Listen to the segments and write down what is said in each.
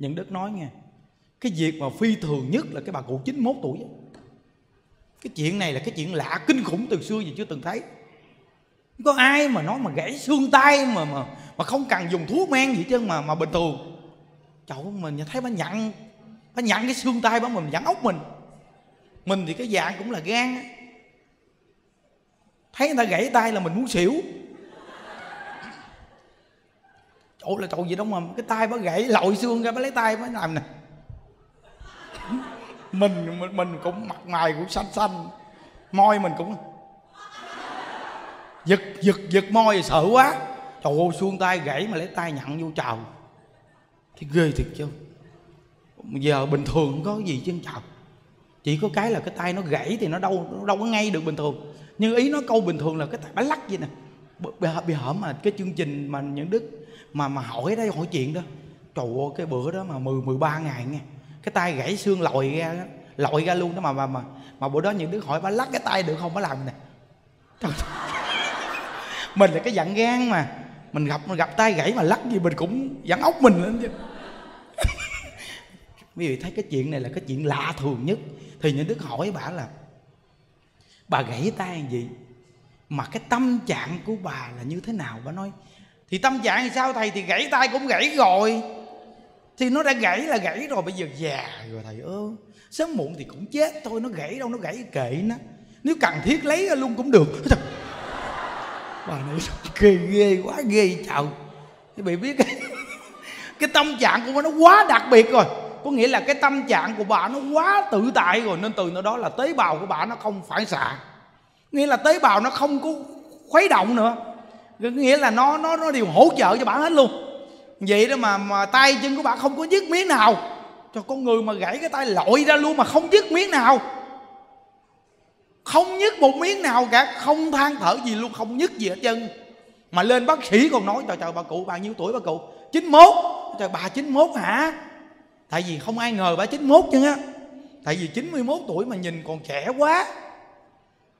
Những Đức nói nghe, Cái việc mà phi thường nhất là cái bà cụ 91 tuổi Cái chuyện này là cái chuyện lạ kinh khủng từ xưa gì chưa từng thấy. Có ai mà nói mà gãy xương tay mà mà mà không cần dùng thuốc men gì chứ mà mà bình thường. Chậu mình thấy bà nhận bà nhận cái xương tay bà, mình nhận ốc mình. Mình thì cái dạng cũng là gan thấy người ta gãy tay là mình muốn xỉu chỗ là chỗ gì đâu mà cái tay bà gãy lội xương ra bà lấy tay bà làm nè. Mình mình, mình cũng mặt mày cũng xanh xanh môi mình cũng giật giật giật môi sợ quá. Trời ơi xuông tay gãy mà lấy tay nhận vô chào. Thì ghê thiệt chứ. Giờ bình thường không có gì chứ chào. Chỉ có cái là cái tay nó gãy thì nó đâu nó đâu có ngay được bình thường. Nhưng ý nó câu bình thường là cái tay bá lắc vậy nè. Bị, bị hởm mà cái chương trình mà những đức mà mà hỏi đó hỏi chuyện đó. Trời ơi cái bữa đó mà 10 13 ngày nghe. Cái tay gãy xương lòi ra đó, lòi ra luôn đó mà mà mà mà bữa đó những đứa hỏi bà lắc cái tay được không? Bà làm nè. Trời mình là cái dặn gan mà. Mình gặp mình gặp tay gãy mà lắc gì mình cũng dặn ốc mình lên chứ. Quý vị thấy cái chuyện này là cái chuyện lạ thường nhất. Thì những đức hỏi bà là bà gãy tay gì? Mà cái tâm trạng của bà là như thế nào? Bà nói thì tâm trạng thì sao? Thầy thì gãy tay cũng gãy rồi. Thì nó đã gãy là gãy rồi bây giờ già rồi thầy ơi. Sớm muộn thì cũng chết thôi nó gãy đâu nó gãy kệ nó. Nếu cần thiết lấy ra luôn cũng được. Bà này ghê ghê quá ghê chào. Thì bị biết cái, cái tâm trạng của nó quá đặc biệt rồi. Có nghĩa là cái tâm trạng của bà nó quá tự tại rồi nên từ nơi đó là tế bào của bà nó không phản xạ. Nghĩa là tế bào nó không có khuấy động nữa nghĩa là nó nó nó đều hỗ trợ cho bạn hết luôn. Vậy đó mà mà tay chân của bạn không có dứt miếng nào. Cho con người mà gãy cái tay lội ra luôn mà không dứt miếng nào. Không nhức một miếng nào cả, không than thở gì luôn, không nhức gì hết chân mà lên bác sĩ còn nói, trời trời, bà cụ, bà nhiêu tuổi bà cụ? 91 trời, bà 91 hả? Tại vì không ai ngờ bà 91 chứ á. Tại vì 91 tuổi mà nhìn còn trẻ quá.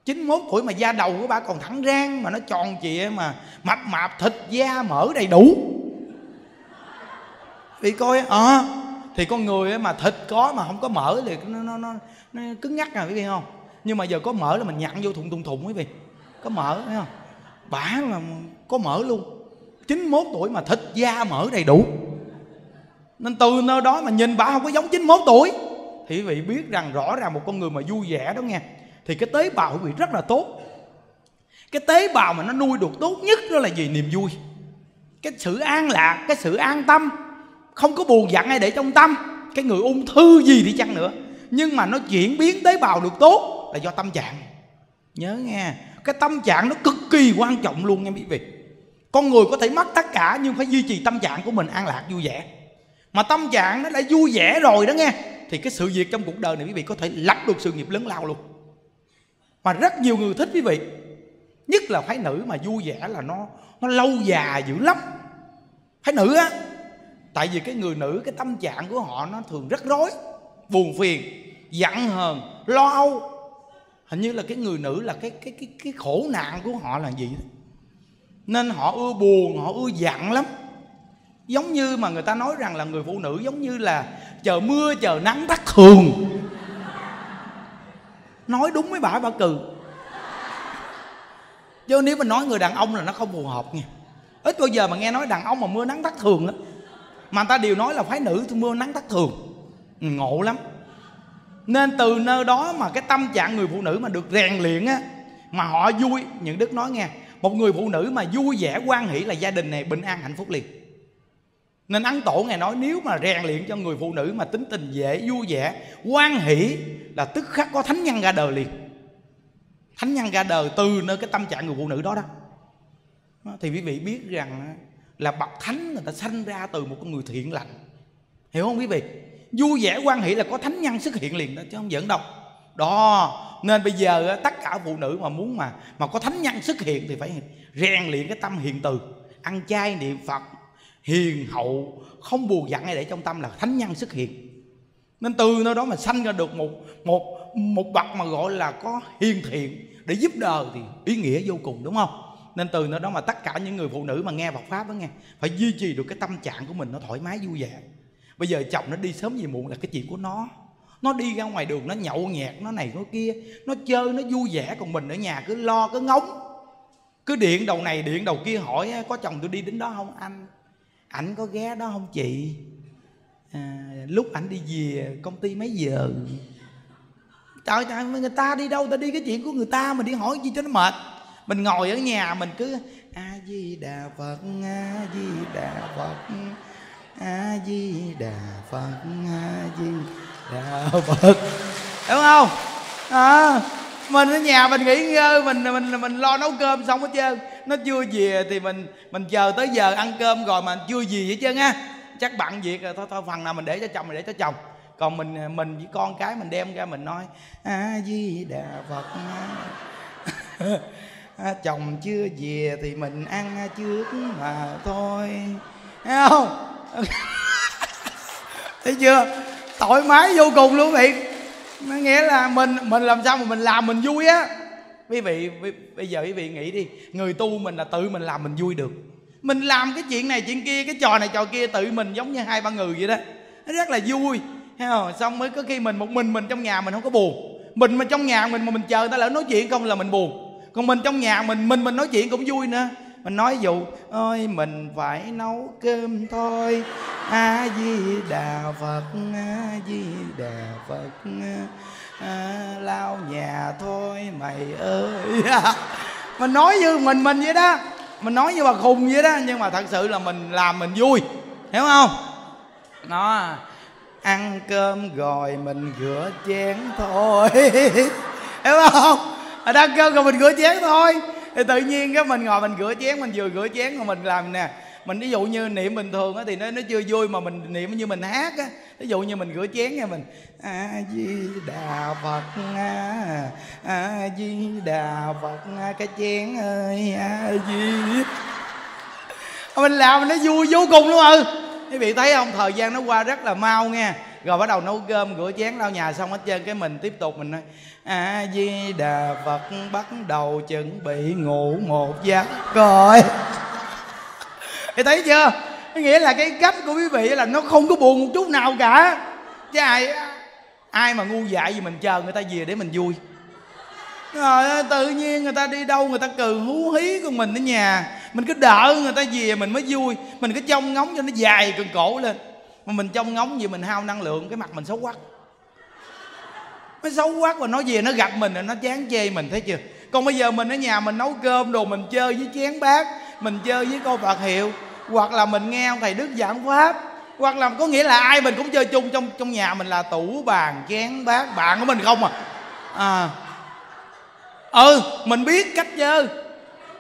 91 tuổi mà da đầu của bà còn thẳng rang mà nó tròn trịa mà mập mạp thịt da mỡ đầy đủ. Vì coi ờ à, thì con người mà thịt có mà không có mỡ thì nó nó nó, nó cứng nhắc à quý vị không? Nhưng mà giờ có mỡ là mình nhặn vô thùng thùng thùng quý vị. Có mỡ thấy không? Bả mà có mỡ luôn. 91 tuổi mà thịt da mỡ đầy đủ. Nên từ nơi đó mà nhìn bà không có giống 91 tuổi. Thì quý vị biết rằng rõ ràng một con người mà vui vẻ đó nghe thì cái tế bào quý vị rất là tốt. Cái tế bào mà nó nuôi được tốt nhất đó là gì niềm vui. Cái sự an lạc, cái sự an tâm. Không có buồn giận ai để trong tâm. Cái người ung thư gì đi chăng nữa. Nhưng mà nó chuyển biến tế bào được tốt là do tâm trạng. Nhớ nghe, cái tâm trạng nó cực kỳ quan trọng luôn nha quý vị. Con người có thể mất tất cả nhưng phải duy trì tâm trạng của mình an lạc, vui vẻ. Mà tâm trạng nó đã vui vẻ rồi đó nghe, thì cái sự việc trong cuộc đời này quý vị có thể lập được sự nghiệp lớn lao luôn mà rất nhiều người thích quý vị. Nhất là phái nữ mà vui vẻ là nó nó lâu dài dữ lắm. Phái nữ á, tại vì cái người nữ, cái tâm trạng của họ nó thường rất rối, buồn phiền, giận hờn, lo âu. Hình như là cái người nữ là cái cái cái cái khổ nạn của họ là gì đó. nên họ ưa buồn, họ ưa giận lắm. Giống như mà người ta nói rằng là người phụ nữ giống như là chờ mưa, chờ nắng thất thường nói đúng với bà bà cừ. Chứ nếu mà nói người đàn ông là nó không phù hợp nha ít bao giờ mà nghe nói đàn ông mà mưa nắng thất thường á. Mà người ta đều nói là phái nữ mưa nắng thất thường. Ừ, ngộ lắm. Nên từ nơi đó mà cái tâm trạng người phụ nữ mà được rèn luyện á, mà họ vui, những đức nói nghe, một người phụ nữ mà vui vẻ quan hỷ là gia đình này bình an hạnh phúc liền nên ấn tổ ngài nói, nếu mà rèn luyện cho người phụ nữ mà tính tình dễ, vui vẻ quan hỷ, là tức khắc có thánh nhân ra đời liền. Thánh nhân ra đời từ nơi cái tâm trạng người phụ nữ đó đó. Thì quý vị biết rằng là bậc thánh người ta sanh ra từ một con người thiện lành. Hiểu không quý vị? Vui vẻ quan hệ là có thánh nhân xuất hiện liền đó, chứ không giỡn đâu. Đó, nên bây giờ tất cả phụ nữ mà muốn mà mà có thánh nhân xuất hiện thì phải rèn luyện cái tâm hiền từ, ăn chay niệm phật hiền hậu, không buồn giận hay để trong tâm là thánh nhân xuất hiện. Nên từ nơi đó mà sanh ra được một một một bậc mà gọi là có hiền thiện để giúp đời thì ý nghĩa vô cùng, đúng không? Nên từ nơi đó mà tất cả những người phụ nữ mà nghe Phật pháp đó nghe, phải duy trì được cái tâm trạng của mình nó thoải mái, vui vẻ. Bây giờ chồng nó đi sớm gì muộn là cái chuyện của nó. Nó đi ra ngoài đường, nó nhậu nhẹt, nó này, nó kia, nó chơi, nó vui vẻ, còn mình ở nhà cứ lo, cứ ngóng. Cứ điện đầu này, điện đầu kia hỏi, có chồng tôi đi đến đó không, anh? Ảnh có ghé đó không chị? À, lúc ảnh đi về công ty mấy giờ? Trời trời người ta đi đâu? Ta đi cái chuyện của người ta mà đi hỏi gì cho nó mệt. Mình ngồi ở nhà mình cứ a di đà phật a di đà phật a di đà phật a di đà phật. Đúng không? À, mình ở nhà mình nghỉ ngơi mình mình mình lo nấu cơm xong hết trơn nó chưa về thì mình mình chờ tới giờ ăn cơm rồi mà chưa gì hết trơn á. Chắc bận việc rồi thôi thôi phần nào mình để cho chồng mình để cho chồng. Còn mình mình với con cái mình đem ra mình nói a di đà phật. À, chồng chưa về thì mình ăn trước mà thôi. Thấy không? Thấy chưa? Thoải mái vô cùng luôn vậy nó nghĩa là mình mình làm sao mà mình làm mình vui á quý vị bây giờ quý vị nghĩ đi, người tu mình là tự mình làm mình vui được. Mình làm cái chuyện này, chuyện kia, cái trò này, trò kia, tự mình giống như hai ba người vậy đó. Nó rất là vui, thấy không? Xong mới có khi mình một mình mình trong nhà mình không có buồn. Mình mà trong nhà mình mà mình chờ người ta lỡ nói chuyện không là mình buồn. Còn mình trong nhà mình mình mình nói chuyện cũng vui nữa. Mình nói dụ ơi mình phải nấu cơm thôi. A di đà phật, a di đà phật à, lao nhà thôi mày ơi. Mình nói như mình mình vậy đó. Mình nói như bà khùng vậy đó nhưng mà thật sự là mình làm mình vui. Hiểu không? Nó ăn cơm rồi mình rửa chén thôi. Hiểu không? Mình ăn cơm rồi mình rửa chén thôi. Thì tự nhiên cái mình ngồi mình rửa chén mình vừa rửa chén rồi mình làm nè. Mình ví dụ như niệm bình thường á thì nó nó chưa vui mà mình niệm như mình hát á ví dụ như mình rửa chén nha mình. A di đà phật a a di đà phật a cái chén ơi a di mình làm nó vui vô cùng luôn ừ quý vị thấy không? Thời gian nó qua rất là mau nghe. Rồi bắt đầu nấu cơm, rửa chén, lau nhà xong hết trơn, cái mình tiếp tục mình nói a di đà phật, bắt đầu chuẩn bị ngủ một giấc. Rồi thì thấy chưa? Nghĩa là cái cách của quý vị là nó không có buồn một chút nào cả. Chứ ai ai mà ngu dại gì mình chờ người ta về để mình vui. Rồi tự nhiên người ta đi đâu người ta cười hú hí con mình ở nhà. Mình cứ đợi người ta về mình mới vui. Mình cứ trông ngóng cho nó dài cần cổ lên. Mà mình trông ngóng gì mình hao năng lượng, cái mặt mình xấu quắc nó xấu quắc và nó về nó gặp mình rồi nó chán chê mình, thấy chưa? Còn bây giờ mình ở nhà mình nấu cơm đồ, mình chơi với chén bát, mình chơi với câu Phật hiệu hoặc là mình nghe ông thầy đức giảng pháp. Hoặc là có nghĩa là ai mình cũng chơi chung trong trong nhà mình là tủ bàn chén bát bạn của mình không à? À. Ừ mình biết cách chơi.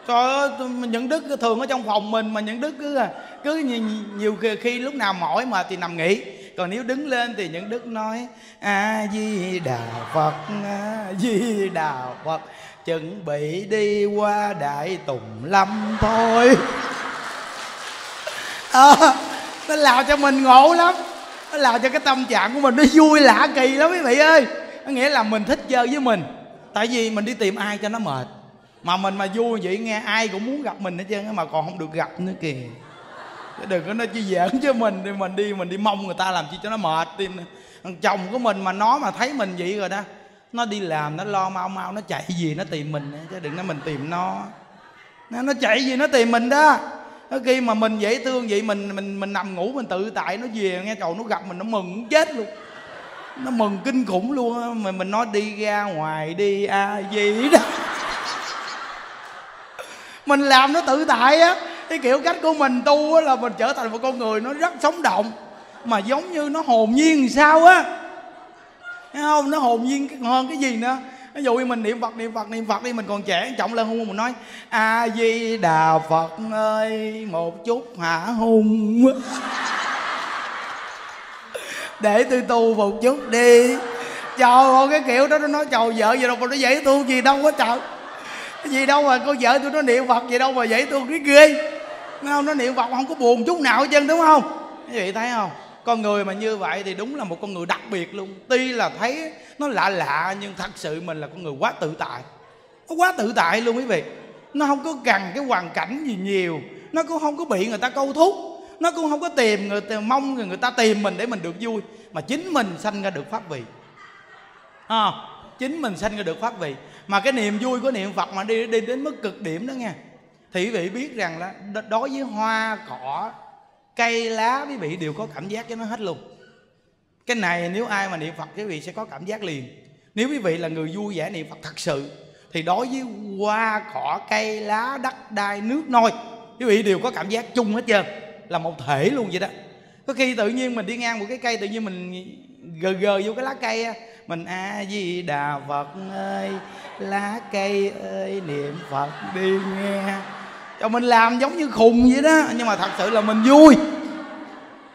Trời ơi những đức thường ở trong phòng mình mà những đức cứ cứ nhiều, nhiều khi, khi lúc nào mỏi mà thì nằm nghỉ. Còn nếu đứng lên thì những đức nói a di đà phật a di đà phật chuẩn bị đi qua đại tùng lâm thôi à, nó làm cho mình ngộ lắm. Nó làm cho cái tâm trạng của mình nó vui lạ kỳ lắm quý vị ơi. Có nghĩa là mình thích chơi với mình. Tại vì mình đi tìm ai cho nó mệt. Mà mình mà vui vậy nghe ai cũng muốn gặp mình hết trơn mà còn không được gặp nữa kìa. Đừng có nói chi giỡn chứ mình thì mình đi mình đi mong người ta làm chi cho nó mệt. Tim thằng chồng của mình mà nó mà thấy mình vậy rồi đó nó đi làm nó lo mau mau nó chạy gì nó tìm mình chứ đừng nói mình tìm nó nó chạy gì nó tìm mình đó nó khi mà mình dễ thương vậy mình mình mình nằm ngủ mình tự tại nó về nghe trời nó gặp mình nó mừng chết luôn. Nó mừng kinh khủng luôn á mà mình nói đi ra ngoài đi a à, gì đó mình làm nó tự tại á cái kiểu cách của mình tu á là mình trở thành một con người nó rất sống động mà giống như nó hồn nhiên sao á. Thấy không? Nó hồn nhiên hơn cái gì nữa ví dụ như mình niệm phật niệm phật niệm phật đi, mình còn trẻ, trọng lên hung, mình nói a di đà phật ơi, một chút hạ hung? Để tôi tu một chút đi. Trời ơi, cái kiểu đó nó nói, trời, vợ gì đâu mà nó dễ tu gì đâu quá trời. Cái gì đâu mà cô vợ tôi nó niệm phật gì đâu mà dễ tu cái ghê. Không, nó niệm phật không có buồn chút nào hết trơn, đúng không? Quý vị thấy không? Con người mà như vậy thì đúng là một con người đặc biệt luôn. Tuy là thấy nó lạ lạ nhưng thật sự mình là con người quá tự tại. Nó quá tự tại luôn quý vị. Nó không có cần cái hoàn cảnh gì nhiều. Nó cũng không có bị người ta câu thúc. Nó cũng không có tìm người ta, mong người, người ta tìm mình để mình được vui. Mà chính mình sanh ra được pháp vị. À, chính mình sanh ra được pháp vị. Mà cái niềm vui của niệm phật mà đi đi đến mức cực điểm đó nghe. Thì quý vị biết rằng là đối với hoa cỏ cây lá quý vị đều có cảm giác cho nó hết luôn cái này nếu ai mà niệm phật, quý vị sẽ có cảm giác liền. Nếu quý vị là người vui vẻ niệm phật thật sự, thì đối với hoa, cỏ, cây, lá, đất, đai, nước, nôi, quý vị đều có cảm giác chung hết trơn, là một thể luôn vậy đó. Có khi tự nhiên mình đi ngang một cái cây, tự nhiên mình gờ gờ vô cái lá cây mình a di đà phật ơi, lá cây ơi, niệm phật đi nghe. Cho mình làm giống như khùng vậy đó, nhưng mà thật sự là mình vui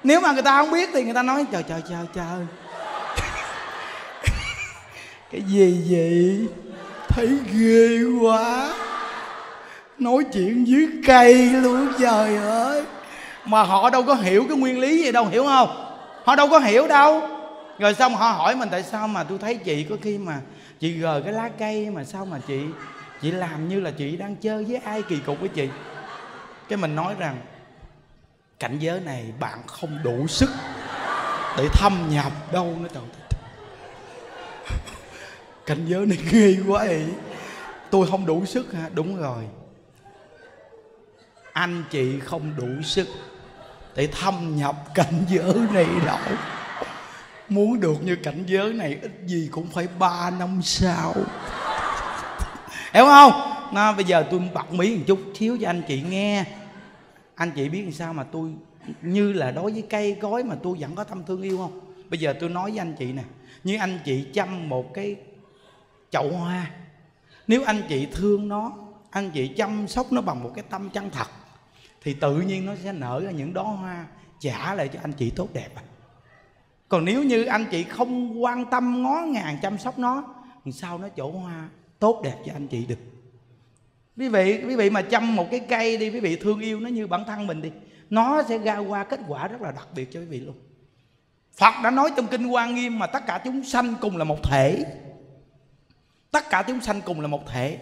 nếu mà người ta không biết thì người ta nói trời trời trời trời. Cái gì vậy? Thấy ghê quá. Nói chuyện dưới cây luôn trời ơi. Mà họ đâu có hiểu cái nguyên lý gì đâu hiểu không? Họ đâu có hiểu đâu. Rồi xong họ hỏi mình tại sao mà tôi thấy chị có khi mà chị gờ cái lá cây mà sao mà chị chị làm như là chị đang chơi với ai kỳ cục với chị? Cái mình nói rằng cảnh giới này bạn không đủ sức để thâm nhập đâu nó trời cảnh giới này ghê quá ấy tôi không đủ sức hả? Đúng rồi. Anh chị không đủ sức để thâm nhập cảnh giới này đâu. Muốn được như cảnh giới này, ít gì cũng phải ba năm sau. Hiểu không? Nó bây giờ tôi bật mí một chút xíu cho anh chị nghe anh chị biết làm sao mà tôi như là đối với cây cối mà tôi vẫn có tâm thương yêu không? Bây giờ tôi nói với anh chị nè, như anh chị chăm một cái chậu hoa, nếu anh chị thương nó, anh chị chăm sóc nó bằng một cái tâm chân thật, thì tự nhiên nó sẽ nở ra những đóa hoa trả lại cho anh chị tốt đẹp à. Còn nếu như anh chị không quan tâm ngó ngàng chăm sóc nó thì sao nó chỗ hoa tốt đẹp cho anh chị được? Quý vị quý vị mà chăm một cái cây đi quý vị thương yêu nó như bản thân mình đi nó sẽ ra qua kết quả rất là đặc biệt cho quý vị luôn. Phật đã nói trong kinh Quan Nghiêm mà tất cả chúng sanh cùng là một thể. Tất cả chúng sanh cùng là một thể.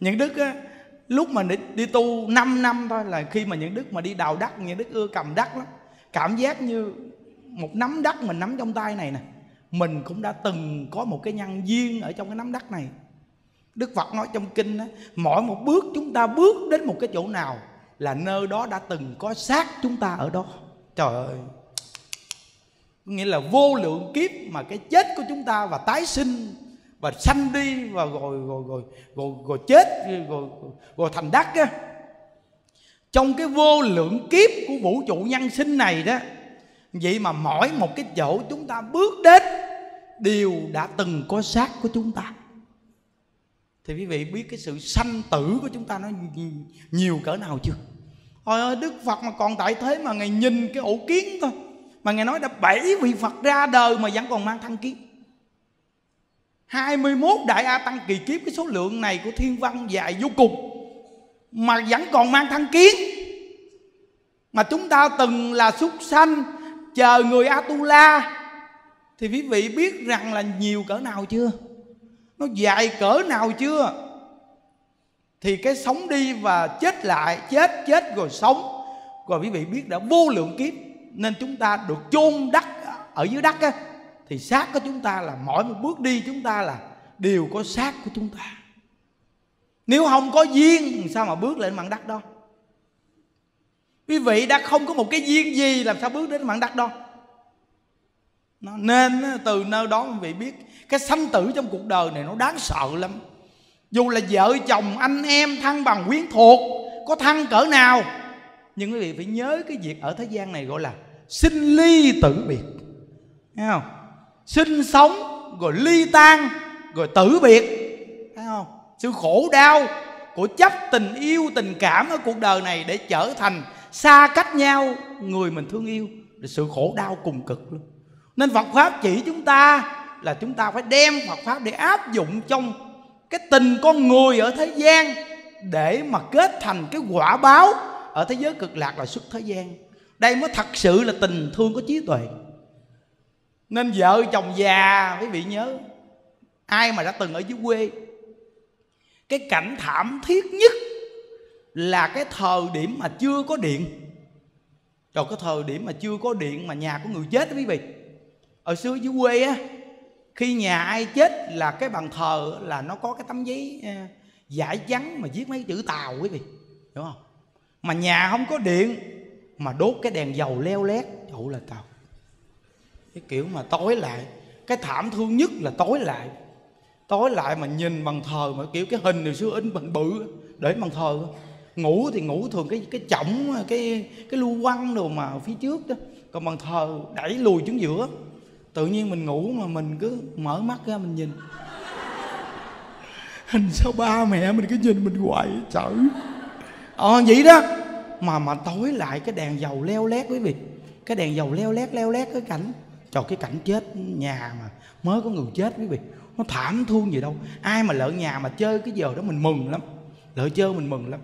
Những đức á, lúc mà đi, đi tu 5 năm thôi là khi mà những đức mà đi đào đất những đức ưa cầm đất lắm cảm giác như một nắm đất mình nắm trong tay này nè. Mình cũng đã từng có một cái nhân duyên ở trong cái nắm đất này đức phật nói trong kinh đó, mỗi một bước chúng ta bước đến một cái chỗ nào là nơi đó đã từng có xác chúng ta ở đó. Trời ơi! Nghĩa là vô lượng kiếp mà cái chết của chúng ta và tái sinh và sanh đi và rồi rồi rồi rồi, rồi chết rồi, rồi, rồi thành đắc á. Trong cái vô lượng kiếp của vũ trụ nhân sinh này đó vậy mà mỗi một cái chỗ chúng ta bước đến đều đã từng có xác của chúng ta thì quý vị biết cái sự sanh tử của chúng ta nó nhiều cỡ nào chưa? Ôi ơi, Đức Phật mà còn tại thế mà Ngài nhìn cái ổ kiến thôi. Mà Ngài nói đã bảy vị Phật ra đời mà vẫn còn mang thân kiến 21 đại A Tăng kỳ kiếp, Cái số lượng này của thiên văn dài vô cùng, Mà vẫn còn mang thân kiến Mà chúng ta từng là súc sanh, Chờ người Atula Thì quý vị biết rằng là nhiều cỡ nào chưa? Nó dài cỡ nào chưa? Thì cái sống đi và chết lại, Chết chết rồi sống. Rồi quý vị biết đã, vô lượng kiếp, Nên chúng ta được chôn đất ở dưới đất á, thì xác của chúng ta là mỗi một bước đi chúng ta là đều có xác của chúng ta. Nếu không có duyên, sao mà bước lên mặt đất đó? Quý vị đã không có một cái duyên gì, làm sao bước đến mặt đất đó? Nên từ nơi đó quý vị biết cái sanh tử trong cuộc đời này nó đáng sợ lắm. Dù là vợ chồng, anh em thân bằng, quyến thuộc, có thân cỡ nào. Nhưng quý vị phải nhớ cái việc ở thế gian này gọi là sinh ly tử biệt. Nghe không? Sinh sống, rồi ly tan, rồi tử biệt. Thấy không? Sự khổ đau của chấp tình, yêu tình, cảm ở cuộc đời này để trở thành xa cách nhau, người mình thương yêu. Là sự khổ đau cùng cực luôn. Nên Phật pháp chỉ chúng ta là chúng ta phải đem Phật pháp để áp dụng trong cái tình con người ở thế gian để mà kết thành cái quả báo ở thế giới cực lạc là xuất thế gian. Đây mới thật sự là tình thương có trí tuệ. Nên vợ chồng già, quý vị nhớ, ai mà đã từng ở dưới quê, cái cảnh thảm thiết nhất là cái thời điểm mà chưa có điện. Rồi cái thời điểm mà chưa có điện mà nhà có người chết đó quý vị. Ở xưa dưới quê á khi nhà ai chết là cái bàn thờ là nó có cái tấm giấy ờ, giải trắng mà viết mấy chữ tàu quý vị Đúng không? Mà nhà không có điện Mà đốt cái đèn dầu leo lét Chỗ là tàu. Cái kiểu mà tối lại, Cái thảm thương nhất là tối lại. Tối lại mà nhìn bằng thờ mà kiểu cái hình hồi xưa in bằng bự, Để bằng thờ. Ngủ thì ngủ thường cái cái chổng, cái cái lưu quăng đồ mà phía trước đó. Còn bằng thờ đẩy lùi xuống giữa tự nhiên mình ngủ mà mình cứ mở mắt ra mình nhìn. Hình sao ba mẹ mình cứ nhìn mình hoài trời? Ờ vậy đó. Mà mà tối lại cái đèn dầu leo lét quý vị. Cái đèn dầu leo lét leo lét cái cảnh. Cho cái cảnh chết nhà mà. Mới có người chết quý vị. Nó thảm thương gì đâu. Ai mà lỡ nhà mà chơi cái giờ đó mình mừng lắm. Lỡ chơi mình mừng lắm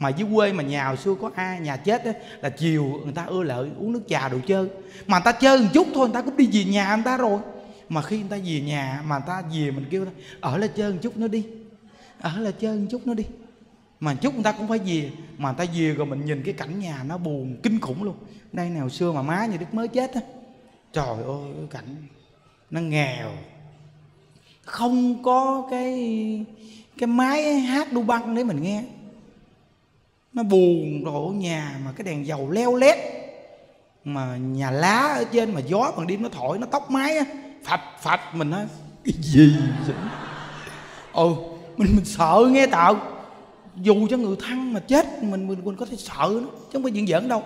mà dưới quê mà nhà hồi xưa có ai, nhà chết đó là chiều người ta ưa lợi uống nước trà đồ chơi. Mà người ta chơi một chút thôi, người ta cũng đi về nhà người ta rồi. Mà khi người ta về nhà mà người ta về mình kêu ta ở là chơi một chút nó đi. Ở là chơi một chút nó đi. Mà chút người ta cũng phải về. Mà người ta về rồi mình nhìn cái cảnh nhà nó buồn kinh khủng luôn. Đây nào xưa mà má như đức mới chết á, trời ơi, cái cảnh nó nghèo. Không có cái cái máy hát đu băng để mình nghe nó buồn rồi ở nhà mà cái đèn dầu leo lét. Mà nhà lá ở trên mà gió bằng đêm nó thổi, nó tóc mái á. Phạch phạch, mình á cái gì vậy? Ừ mình mình sợ nghe tạo dù cho người thân mà chết, mình mình mình có thể sợ nó, chứ không phải chuyện giỡn đâu.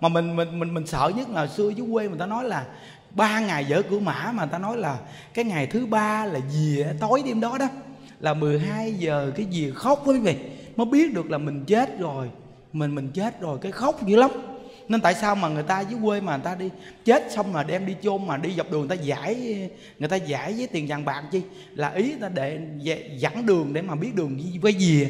Mà mình mình mình mình sợ nhất là xưa dưới quê người ta nói là ba ngày vợ cửa mã mà người ta nói là cái ngày thứ ba là dìa tối đêm đó đó. Là 12 giờ cái dìa khóc với quý vị mới biết được là mình chết rồi. Mình mình chết rồi, cái khóc dữ lắm. Nên tại sao mà người ta dưới quê mà người ta đi, chết xong mà đem đi chôn mà đi dọc đường người ta giải, người ta giải với tiền vàng bạc chi? Là ý ta để dẫn đường để mà biết đường với gì.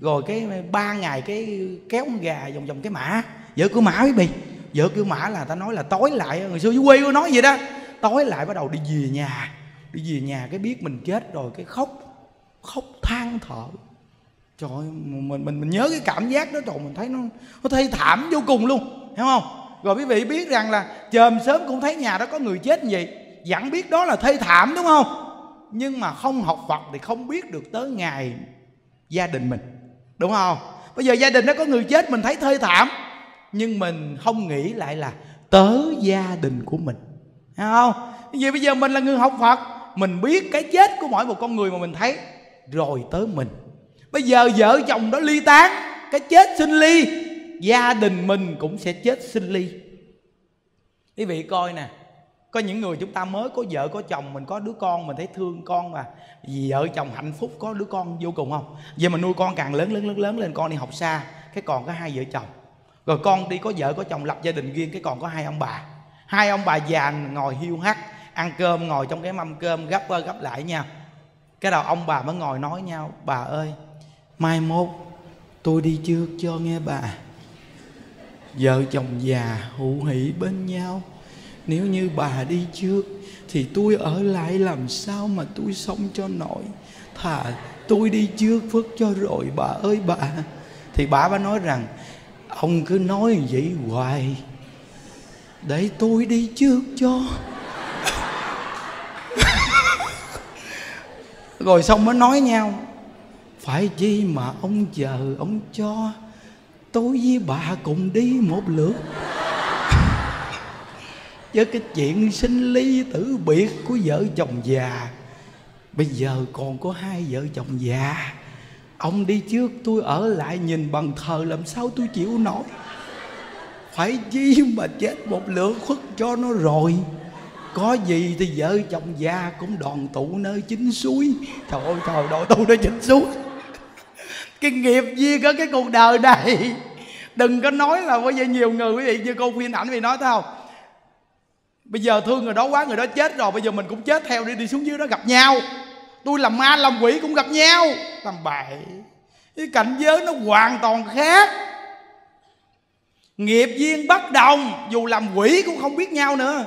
rồi cái ba ngày cái kéo con gà vòng vòng cái mã. Vợ cứ mã quý vị, vợ cứ mã là ta nói là tối lại, người xưa dưới quê có nói vậy đó. Tối lại bắt đầu đi về nhà, đi về nhà cái biết mình chết rồi, cái khóc khóc than thở trời ơi, mình mình mình nhớ cái cảm giác đó trời mình thấy nó nó thê thảm vô cùng luôn hiểu không? Rồi quý vị biết rằng là chờm sớm cũng thấy nhà đó có người chết như vậy vẫn biết đó là thê thảm đúng không? Nhưng mà không học Phật thì không biết được tới ngày gia đình mình đúng không? Bây giờ gia đình nó có người chết mình thấy thê thảm nhưng mình không nghĩ lại là tới gia đình của mình hiểu không? Vì bây giờ mình là người học Phật mình biết cái chết của mỗi một con người mà mình thấy rồi tới mình bây giờ vợ chồng đó ly tán, cái chết sinh ly, gia đình mình cũng sẽ chết sinh ly. Quý vị coi nè, có những người chúng ta mới, có vợ, có chồng, mình có đứa con, mình thấy thương con và vì vợ chồng hạnh phúc, có đứa con vô cùng không? Vậy mà nuôi con càng lớn lớn lớn lớn lên, con đi học xa, cái còn có hai vợ chồng. Rồi con đi có vợ, có chồng, lập gia đình riêng, cái còn có hai ông bà. Hai ông bà già ngồi hiu hắt, ăn cơm, ngồi trong cái mâm cơm, gấp qua gấp lại nhau cái đầu ông bà mới ngồi nói nhau, bà ơi mai mốt, tôi đi trước cho nghe bà. Vợ chồng già hữu hỷ bên nhau. Nếu như bà đi trước, thì tôi ở lại làm sao mà tôi sống cho nổi? Thà tôi đi trước phước cho rồi, bà ơi bà. Thì bà bà nói rằng, ông cứ nói vậy hoài. Để tôi đi trước cho. Rồi xong mới nói nhau phải chi mà ông chờ, ông cho. Tôi với bà cùng đi một lượt. Chứ cái chuyện sinh ly tử biệt của vợ chồng già. Bây giờ còn có hai vợ chồng già. Ông đi trước, tôi ở lại nhìn bằng thờ, làm sao tôi chịu nổi? Phải chi mà chết một lượt, khuất cho nó rồi. Có gì thì vợ chồng già cũng đoàn tụ nơi chính suối. Trời ơi, trời đội tôi nơi chính suối cái nghiệp duyên ở cái cuộc đời này? Đừng có nói là bây giờ nhiều người quý vị, như cô khuyên ảnh vì nói thấy không? Bây giờ thương người đó quá, người đó chết rồi, bây giờ mình cũng chết theo đi đi xuống dưới đó gặp nhau. Tôi làm ma, làm quỷ cũng gặp nhau. Làm bậy. Cái cảnh giới nó hoàn toàn khác. Nghiệp duyên bất đồng, dù làm quỷ cũng không biết nhau nữa.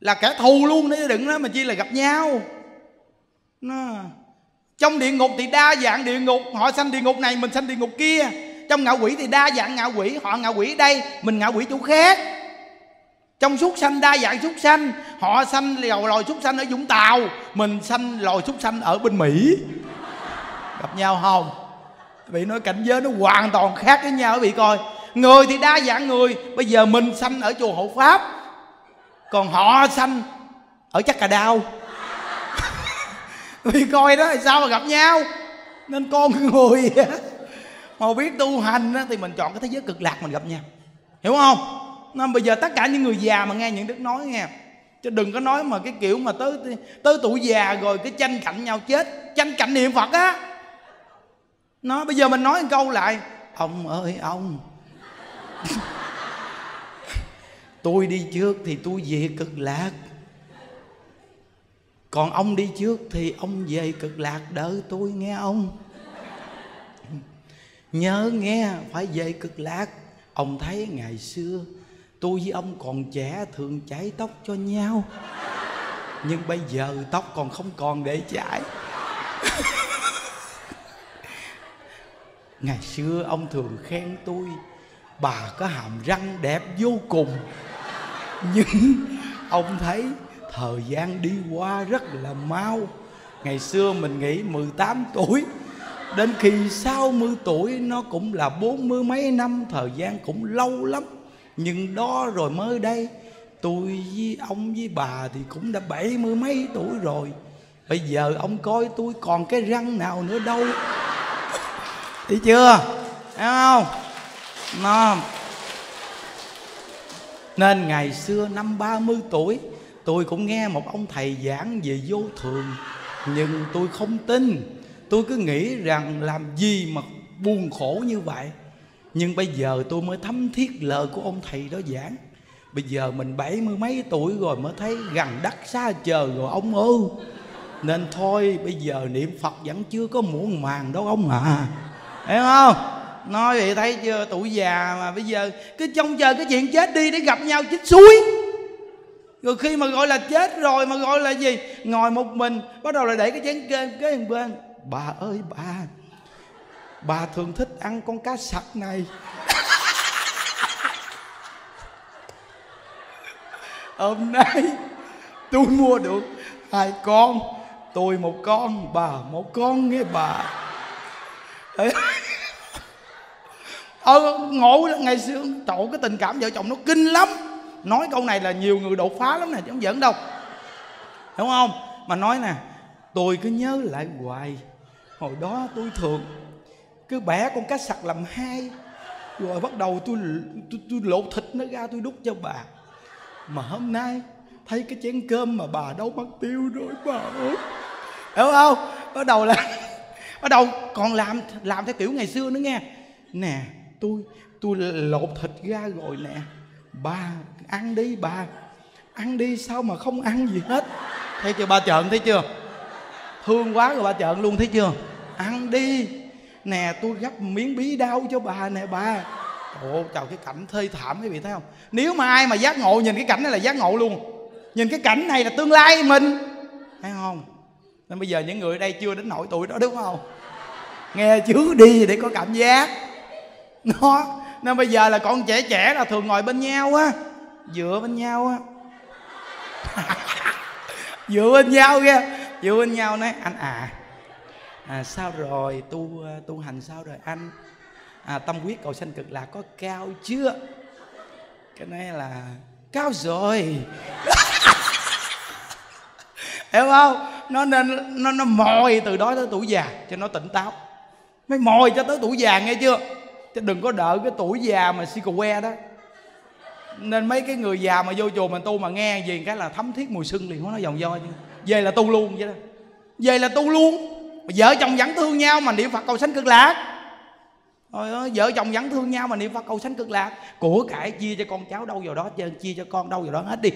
Là kẻ thù luôn đấy đừng nói mà chi là gặp nhau. Nó trong địa ngục thì đa dạng địa ngục họ sanh địa ngục này mình sanh địa ngục kia. Trong ngạ quỷ thì đa dạng ngạ quỷ họ ngạ quỷ ở đây mình ngạ quỷ chỗ khác. Trong súc sanh đa dạng súc sanh họ sanh loài, loài súc sanh ở vũng tàu mình sanh loài súc sanh ở bên mỹ. Gặp nhau không? Bị nói cảnh giới nó hoàn toàn khác với nhau quý vị coi. Người thì đa dạng người bây giờ mình sanh ở chùa hộ pháp còn họ sanh ở chắc cà đao vì coi đó thì sao mà gặp nhau? Nên con người mà biết tu hành thì mình chọn cái thế giới cực lạc mình gặp nhau. Hiểu không? Nên bây giờ tất cả những người già mà nghe những đức nói nghe. Chứ đừng có nói mà cái kiểu mà tới tới tuổi già rồi cái tranh cạnh nhau chết. Tranh cạnh niệm phật á. Nó, bây giờ mình nói một câu lại, ông ơi, ông. Tôi đi trước thì tôi về cực lạc còn ông đi trước thì ông về cực lạc đợi tôi nghe ông. Nhớ nghe, phải về cực lạc. Ông thấy ngày xưa, tôi với ông còn trẻ, thường chải tóc cho nhau. Nhưng bây giờ tóc còn không còn để chải. Ngày xưa ông thường khen tôi, bà có hàm răng đẹp vô cùng. Nhưng ông thấy thời gian đi qua rất là mau. Ngày xưa mình nghĩ 18 tuổi, đến khi 60 tuổi nó cũng là bốn mươi mấy năm, thời gian cũng lâu lắm. Nhưng đó rồi mới đây, tôi với ông với bà thì cũng đã bảy mươi mấy tuổi rồi. Bây giờ ông coi tôi còn cái răng nào nữa đâu. Thấy chưa? Thấy không? Nó nên ngày xưa năm 30 tuổi Tôi cũng nghe một ông thầy giảng về vô thường, Nhưng tôi không tin. Tôi cứ nghĩ rằng làm gì mà buồn khổ như vậy. Nhưng bây giờ tôi mới thấm thiết lời của ông thầy đó giảng. Bây giờ mình bảy mươi mấy tuổi rồi mới thấy gần đất xa trời rồi, ông ơi Nên thôi, bây giờ niệm Phật vẫn chưa có muộn màng đâu, ông à. Hiểu không? Nói vậy thấy chưa? Tuổi già mà, bây giờ cứ trông chờ cái chuyện chết đi để gặp nhau chết suối rồi khi mà gọi là chết rồi mà gọi là gì? Ngồi một mình bắt đầu là đẩy cái chén kế kế bên, bên bà ơi bà. Bà thường thích ăn con cá sặc này. Hôm nay tôi mua được hai con tôi một con bà một con nghe bà. Ờ ngộ ngày xưa trộn cái tình cảm vợ chồng nó kinh lắm nói câu này là nhiều người đột phá lắm nè chứ không giỡn đâu. Đúng không? Mà nói nè tôi cứ nhớ lại hoài hồi đó tôi thường cứ bẻ con cá sặc làm hai rồi bắt đầu tôi tôi, tôi lột thịt nó ra tôi đút cho bà. Mà hôm nay thấy cái chén cơm mà bà đâu mất tiêu rồi bà ơi. Hiểu không? Bắt đầu là bắt đầu còn làm làm theo kiểu ngày xưa nữa nghe. Nè tôi tôi lột thịt ra rồi nè ba ăn đi bà. Ăn đi sao mà không ăn gì hết? Thấy chưa ba trợn thấy chưa? Thương quá rồi ba trợn luôn, thấy chưa? Ăn đi. Nè, tôi gấp miếng bí đau cho bà nè, bà. Ồ chào cái cảnh thê thảm quý vị thấy không? Nếu mà ai mà giác ngộ, nhìn cái cảnh này là giác ngộ luôn. Nhìn cái cảnh này là tương lai mình. Thấy không? Nên bây giờ những người ở đây chưa đến nỗi tuổi đó, đúng không? Nghe chứ đi để có cảm giác. Nó, nên bây giờ là con trẻ trẻ là thường ngồi bên nhau á dựa bên nhau á. Dựa bên nhau kìa. Dựa bên nhau nói anh à à sao rồi? Tu tu hành sao rồi anh? À, tâm quyết cầu sanh cực lạc có cao chưa? Cái này là cao rồi. Hiểu không? Nó nên nó nó mồi từ đó tới tuổi già cho nó tỉnh táo. Mới mồi cho tới tuổi già nghe chưa? Chứ đừng có đợi cái tuổi già mà si que đó nên mấy cái người già mà vô chùa mình tu mà nghe gì cái là thấm thiết mùi sưng liền. Nó dòng do chứ. Về là tu luôn vậy đó. Về là tu luôn. Mà vợ chồng vẫn thương nhau mà niệm phật cầu sanh cực lạc. Ôi ơi, vợ chồng vẫn thương nhau mà niệm phật cầu sanh cực lạc. Của cải chia cho con cháu đâu vào đó chia cho con đâu vào đó hết đi.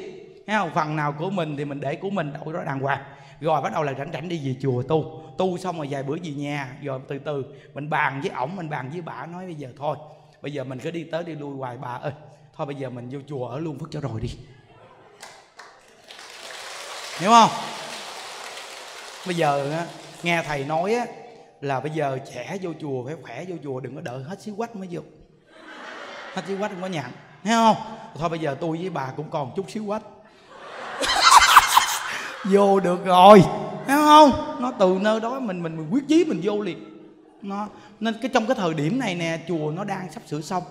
Thấy không? Phần nào của mình thì mình để của mình đâu đó đàng hoàng. Rồi bắt đầu là rảnh rảnh đi về chùa tu. Tu xong rồi vài bữa về nhà. Rồi từ từ mình bàn với ổng, mình bàn với bà, nói bây giờ thôi. Bây giờ mình cứ đi tới đi lui hoài bà ơi thôi bây giờ mình vô chùa ở luôn phước cho rồi đi. Hiểu không? Bây giờ nghe thầy nói á, là bây giờ trẻ vô chùa phải khỏe vô chùa, đừng có đợi hết xíu quách mới vô. Hết xíu quách không có nhận thấy không? Thôi bây giờ tôi với bà cũng còn chút xíu quách. Vô được rồi. Thấy không? Nó từ nơi đó mình mình mình quyết chí mình vô liền. Nó, nên cái trong cái thời điểm này nè, chùa nó đang sắp sửa xong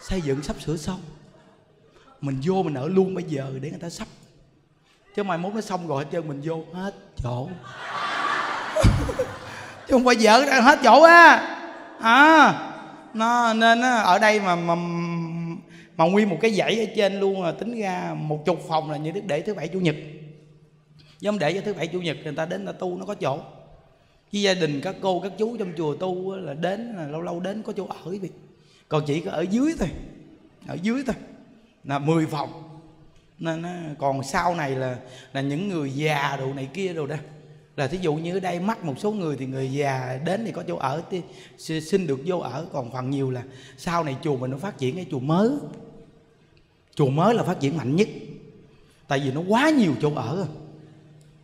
xây dựng sắp sửa xong. Mình vô mình ở luôn bây giờ để người ta sắp. Chứ mai mốt nó xong rồi hết trơn mình vô hết chỗ. Chứ không phải vợ đang hết chỗ á. À nó nên á, ở đây mà mà mà nguyên một cái dãy ở trên luôn là tính ra một chục phòng là như đức để thứ bảy chủ nhật. Giống để cho thứ bảy chủ nhật người ta đến là tu nó có chỗ. Với gia đình các cô các chú trong chùa tu là đến là lâu lâu đến có chỗ ở vậy còn chỉ có ở dưới thôi. Ở dưới thôi. Là 10 phòng nên còn sau này là là những người già đồ này kia đồ đó. Là thí dụ như ở đây mắc một số người thì người già đến thì có chỗ ở thì xin được vô ở. Còn phần nhiều là sau này chùa mình nó phát triển cái chùa mới. Chùa mới là phát triển mạnh nhất. Tại vì nó quá nhiều chỗ ở.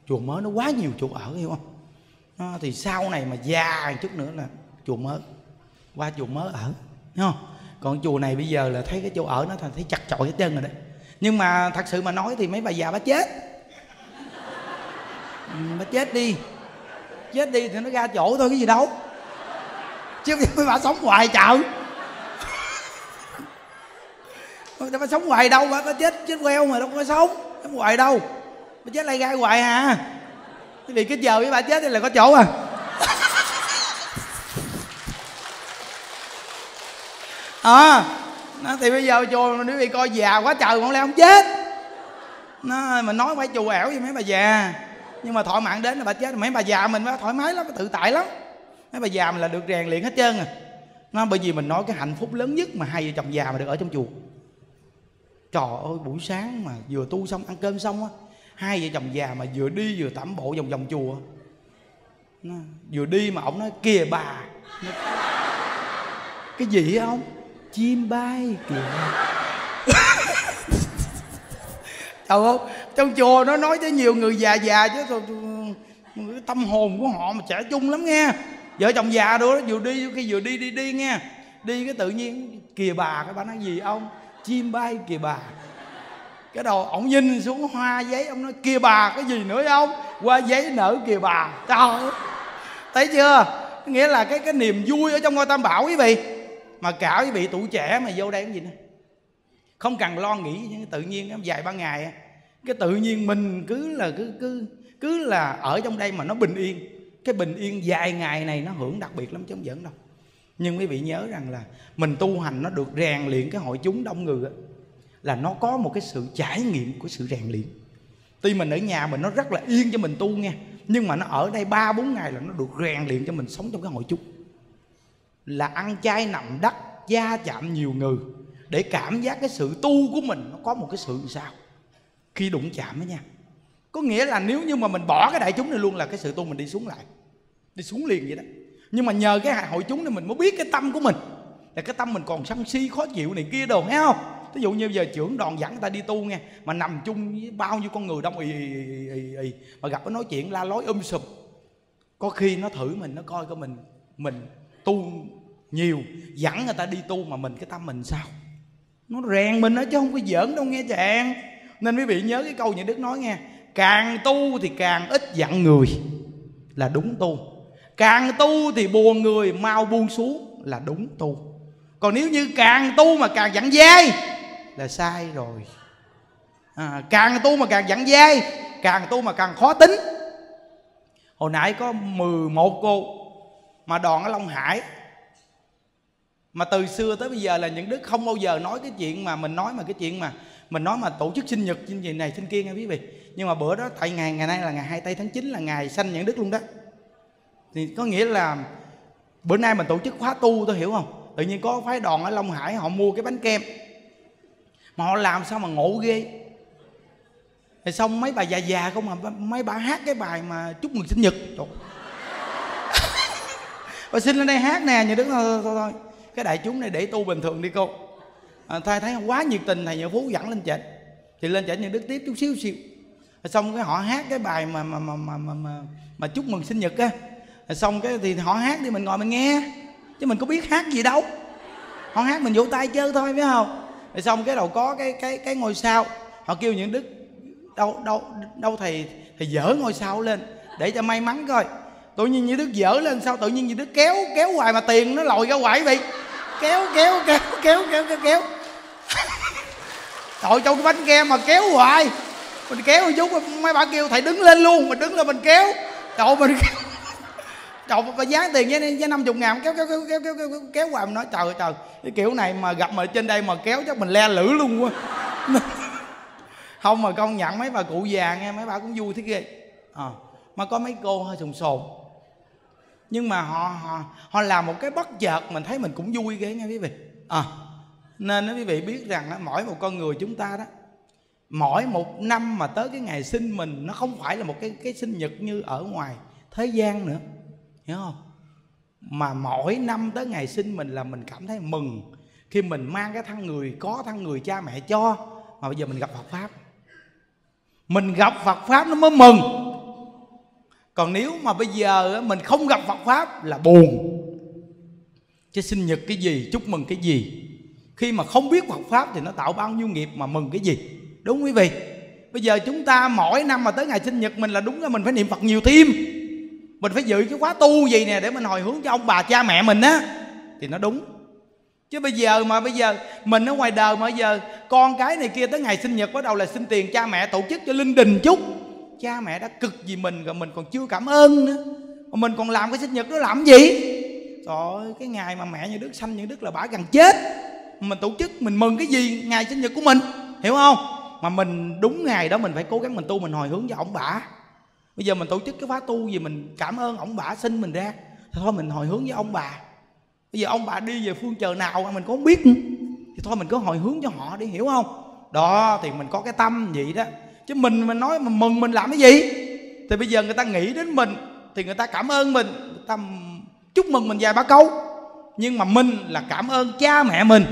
Chùa mới nó quá nhiều chỗ ở hiểu không? À, thì sau này mà già một chút nữa là chùa mới. Qua chùa mới ở hiểu không? Còn chùa này bây giờ là thấy cái chỗ ở nó thấy chặt chội hết trơn rồi đấy. Nhưng mà thật sự mà nói thì mấy bà già bà chết. Ừ, bà chết đi. Chết đi thì nó ra chỗ thôi cái gì đâu. Chứ mấy bà sống hoài chợ. Bà sống hoài đâu bà, bà chết chết queo mà đâu có sống. Sống hoài đâu. Bà chết lại gai hoài à. Vì cái giờ với bà chết thì là có chỗ à. À nó, thì bây giờ chùa nếu bị coi già quá trời con lẽ không chết. Nó mình nói phải chùa ẻo với mấy bà già. Nhưng mà thọ mạng đến là bà chết. Mấy bà già mình mới thoải mái lắm tự tại lắm. Mấy bà già mình là được rèn luyện hết trơn à. Nó bởi vì mình nói cái hạnh phúc lớn nhất mà hai vợ chồng già mà được ở trong chùa. Trời ơi buổi sáng mà vừa tu xong ăn cơm xong á hai vợ chồng già mà vừa đi vừa tẩm bộ vòng vòng chùa. Nó, vừa đi mà ổng nói kìa bà. Nó, cái gì không chim bay kìa. Trời không trong chùa nó nói tới nhiều người già già chứ thôi tâm hồn của họ mà trẻ chung lắm nghe. Vợ chồng già đó vừa đi khi vừa đi đi đi nghe. Đi cái tự nhiên kìa bà cái bà nói gì ông? Chim bay kìa bà. Cái đầu ổng nhìn xuống hoa giấy ông nói kìa bà cái gì nữa ông, qua giấy nở kìa bà. Trời thấy chưa? Nghĩa là cái cái niềm vui ở trong ngôi tam bảo quý vị mà cả quý vị tuổi trẻ mà vô đây cái gì nữa? Không cần lo nghĩ những tự nhiên vài ba ngày cái tự nhiên mình cứ là, cứ cứ cứ là ở trong đây mà nó bình yên. Cái bình yên vài ngày này nó hưởng đặc biệt lắm chứ không giỡn đâu. Nhưng quý vị nhớ rằng là mình tu hành nó được rèn luyện cái hội chúng đông người là nó có một cái sự trải nghiệm của sự rèn luyện. Tuy mình ở nhà mình nó rất là yên cho mình tu nghe nhưng mà nó ở đây ba bốn ngày là nó được rèn luyện cho mình sống trong cái hội chúng là ăn chay nằm đất gia chạm nhiều người để cảm giác cái sự tu của mình nó có một cái sự sao? Khi đụng chạm đó nha. Có nghĩa là nếu như mà mình bỏ cái đại chúng này luôn là cái sự tu mình đi xuống lại. Đi xuống liền vậy đó. Nhưng mà nhờ cái hội chúng này mình mới biết cái tâm của mình. Là cái tâm mình còn sân si, khó chịu này kia đồ, thấy không? Ví dụ như giờ trưởng đoàn dẫn người ta đi tu nghe, mà nằm chung với bao nhiêu con người đông ì ì ì ì. Mà gặp nó nói chuyện la lối um sùm. Có khi nó thử mình, nó coi coi mình mình tu nhiều dẫn người ta đi tu mà mình cái tâm mình sao? Nó rèn mình đó chứ không có giỡn đâu nghe chàng. Nên quý vị nhớ cái câu như đức nói nghe càng tu thì càng ít giận người là đúng tu. Càng tu thì buồn người mau buông xuống là đúng tu. Còn nếu như càng tu mà càng giận dai là sai rồi. À, càng tu mà càng giận dai càng tu mà càng khó tính. Hồi nãy có 11 cô mà đoàn ở Long Hải. Mà từ xưa tới bây giờ là những đức không bao giờ nói cái chuyện mà mình nói mà cái chuyện mà mình nói mà tổ chức sinh nhật sinh gì này, sinh kia nghe quý vị. Nhưng mà bữa đó tại ngày ngày nay là ngày hai tây tháng 9 là ngày sanh những đức luôn đó. Thì có nghĩa là bữa nay mình tổ chức khóa tu tôi hiểu không? Tự nhiên có phái đoàn ở long hải, họ mua cái bánh kem. Mà họ làm sao mà ngộ ghê? Thì xong mấy bà già già không mà mấy bà hát cái bài mà chúc mừng sinh nhật. Trời bà xin lên đây hát nè như đức thôi, thôi thôi cái đại chúng này để tu bình thường đi cô. À, thầy thấy quá nhiệt tình thầy nhà phú dẫn lên trệt thì lên trệt nhà đức tiếp chút xíu xíu. Rồi xong cái họ hát cái bài mà mà mà mà mà, mà, mà chúc mừng sinh nhật á. Xong cái thì họ hát đi mình ngồi mình nghe. Chứ mình có biết hát gì đâu. Họ hát mình vỗ tay chơi thôi phải không? Rồi xong cái đầu có cái cái cái ngôi sao. Họ kêu những đức đâu đâu đâu thầy thầy dở ngôi sao lên để cho may mắn coi tự nhiên như đức dở lên sao tự nhiên như đức kéo kéo hoài mà tiền nó lòi ra hoài vậy kéo kéo kéo kéo kéo kéo kéo trời trong cái bánh kem mà kéo hoài mình kéo chút mấy bà kêu thầy đứng lên luôn mình đứng lên mình kéo trời mình kéo trời bà giá tiền với với năm chục ngàn kéo kéo kéo kéo kéo kéo, kéo, kéo hoài mình nói trời ơi trời cái kiểu này mà gặp mà trên đây mà kéo chắc mình le lử luôn quá không mà công nhận mấy bà cụ già nghe mấy bà cũng vui thế ghê à, mà có mấy cô hơi sùng sồn nhưng mà họ họ họ làm một cái bất chợt mình thấy mình cũng vui ghê nha quý vị. À, nên quý vị biết rằng đó, mỗi một con người chúng ta đó mỗi một năm mà tới cái ngày sinh mình nó không phải là một cái cái sinh nhật như ở ngoài thế gian nữa. Hiểu không? Mà mỗi năm tới ngày sinh mình là mình cảm thấy mừng khi mình mang cái thân người có thân người cha mẹ cho mà bây giờ mình gặp Phật pháp. Mình gặp Phật pháp nó mới mừng còn nếu mà bây giờ mình không gặp Phật pháp là buồn. Chứ sinh nhật cái gì, chúc mừng cái gì. Khi mà không biết Phật pháp thì nó tạo bao nhiêu nghiệp mà mừng cái gì. Đúng quý vị? Bây giờ chúng ta mỗi năm mà tới ngày sinh nhật mình là đúng là mình phải niệm Phật nhiều thêm. Mình phải dự cái khóa tu gì nè để mình hồi hướng cho ông bà cha mẹ mình á. Thì nó đúng. Chứ bây giờ mà bây giờ mình ở ngoài đời mà bây giờ con cái này kia tới ngày sinh nhật bắt đầu là xin tiền cha mẹ tổ chức cho linh đình chút cha mẹ đã cực vì mình rồi mình còn chưa cảm ơn nữa. Mà mình còn làm cái sinh nhật đó làm gì? Trời ơi, cái ngày mà mẹ như đức sanh như đức là bả gần chết. Mình tổ chức, mình mừng cái gì? Ngày sinh nhật của mình. Hiểu không? Mà mình đúng ngày đó mình phải cố gắng mình tu, mình hồi hướng cho ông bả. Bây giờ mình tổ chức cái khóa tu gì mình cảm ơn ông bả sinh mình ra. Thì thôi mình hồi hướng với ông bà bây giờ ông bà đi về phương trời nào mình cũng không biết thì thôi mình cứ hồi hướng cho họ đi, hiểu không? Đó, thì mình có cái tâm vậy đó chứ mình mà nói mà mừng mình làm cái gì? Thì bây giờ người ta nghĩ đến mình thì người ta cảm ơn mình, người ta chúc mừng mình vài ba câu. Nhưng mà mình là cảm ơn cha mẹ mình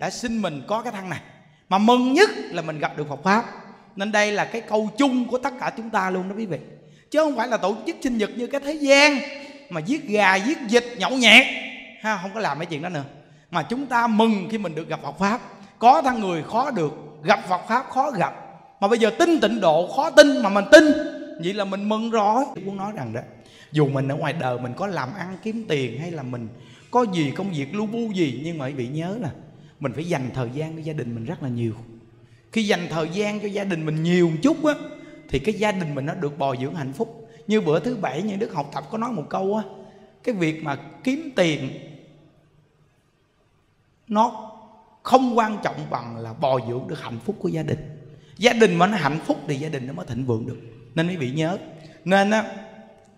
đã sinh mình có cái thân này. Mà mừng nhất là mình gặp được Phật pháp. Nên đây là cái câu chung của tất cả chúng ta luôn đó quý vị. Chứ không phải là tổ chức sinh nhật như cái thế gian mà giết gà, giết vịt, nhậu nhẹt. Ha, không có làm cái chuyện đó nữa. Mà chúng ta mừng khi mình được gặp Phật pháp. Có thân người khó được gặp Phật pháp, khó gặp mà bây giờ tin tịnh độ, khó tin mà mình tin. Vậy là mình mừng rồi. Tôi muốn nói rằng đó, dù mình ở ngoài đời mình có làm ăn kiếm tiền hay là mình có gì công việc lu bu gì, nhưng mà bị nhớ là mình phải dành thời gian với gia đình mình rất là nhiều. Khi dành thời gian cho gia đình mình nhiều một chút á, thì cái gia đình mình nó được bồi dưỡng hạnh phúc. Như bữa thứ bảy như đức học tập có nói một câu á, cái việc mà kiếm tiền nó không quan trọng bằng là bồi dưỡng được hạnh phúc của gia đình gia đình mà nó hạnh phúc thì gia đình nó mới thịnh vượng được. Nên quý vị nhớ. Nên á,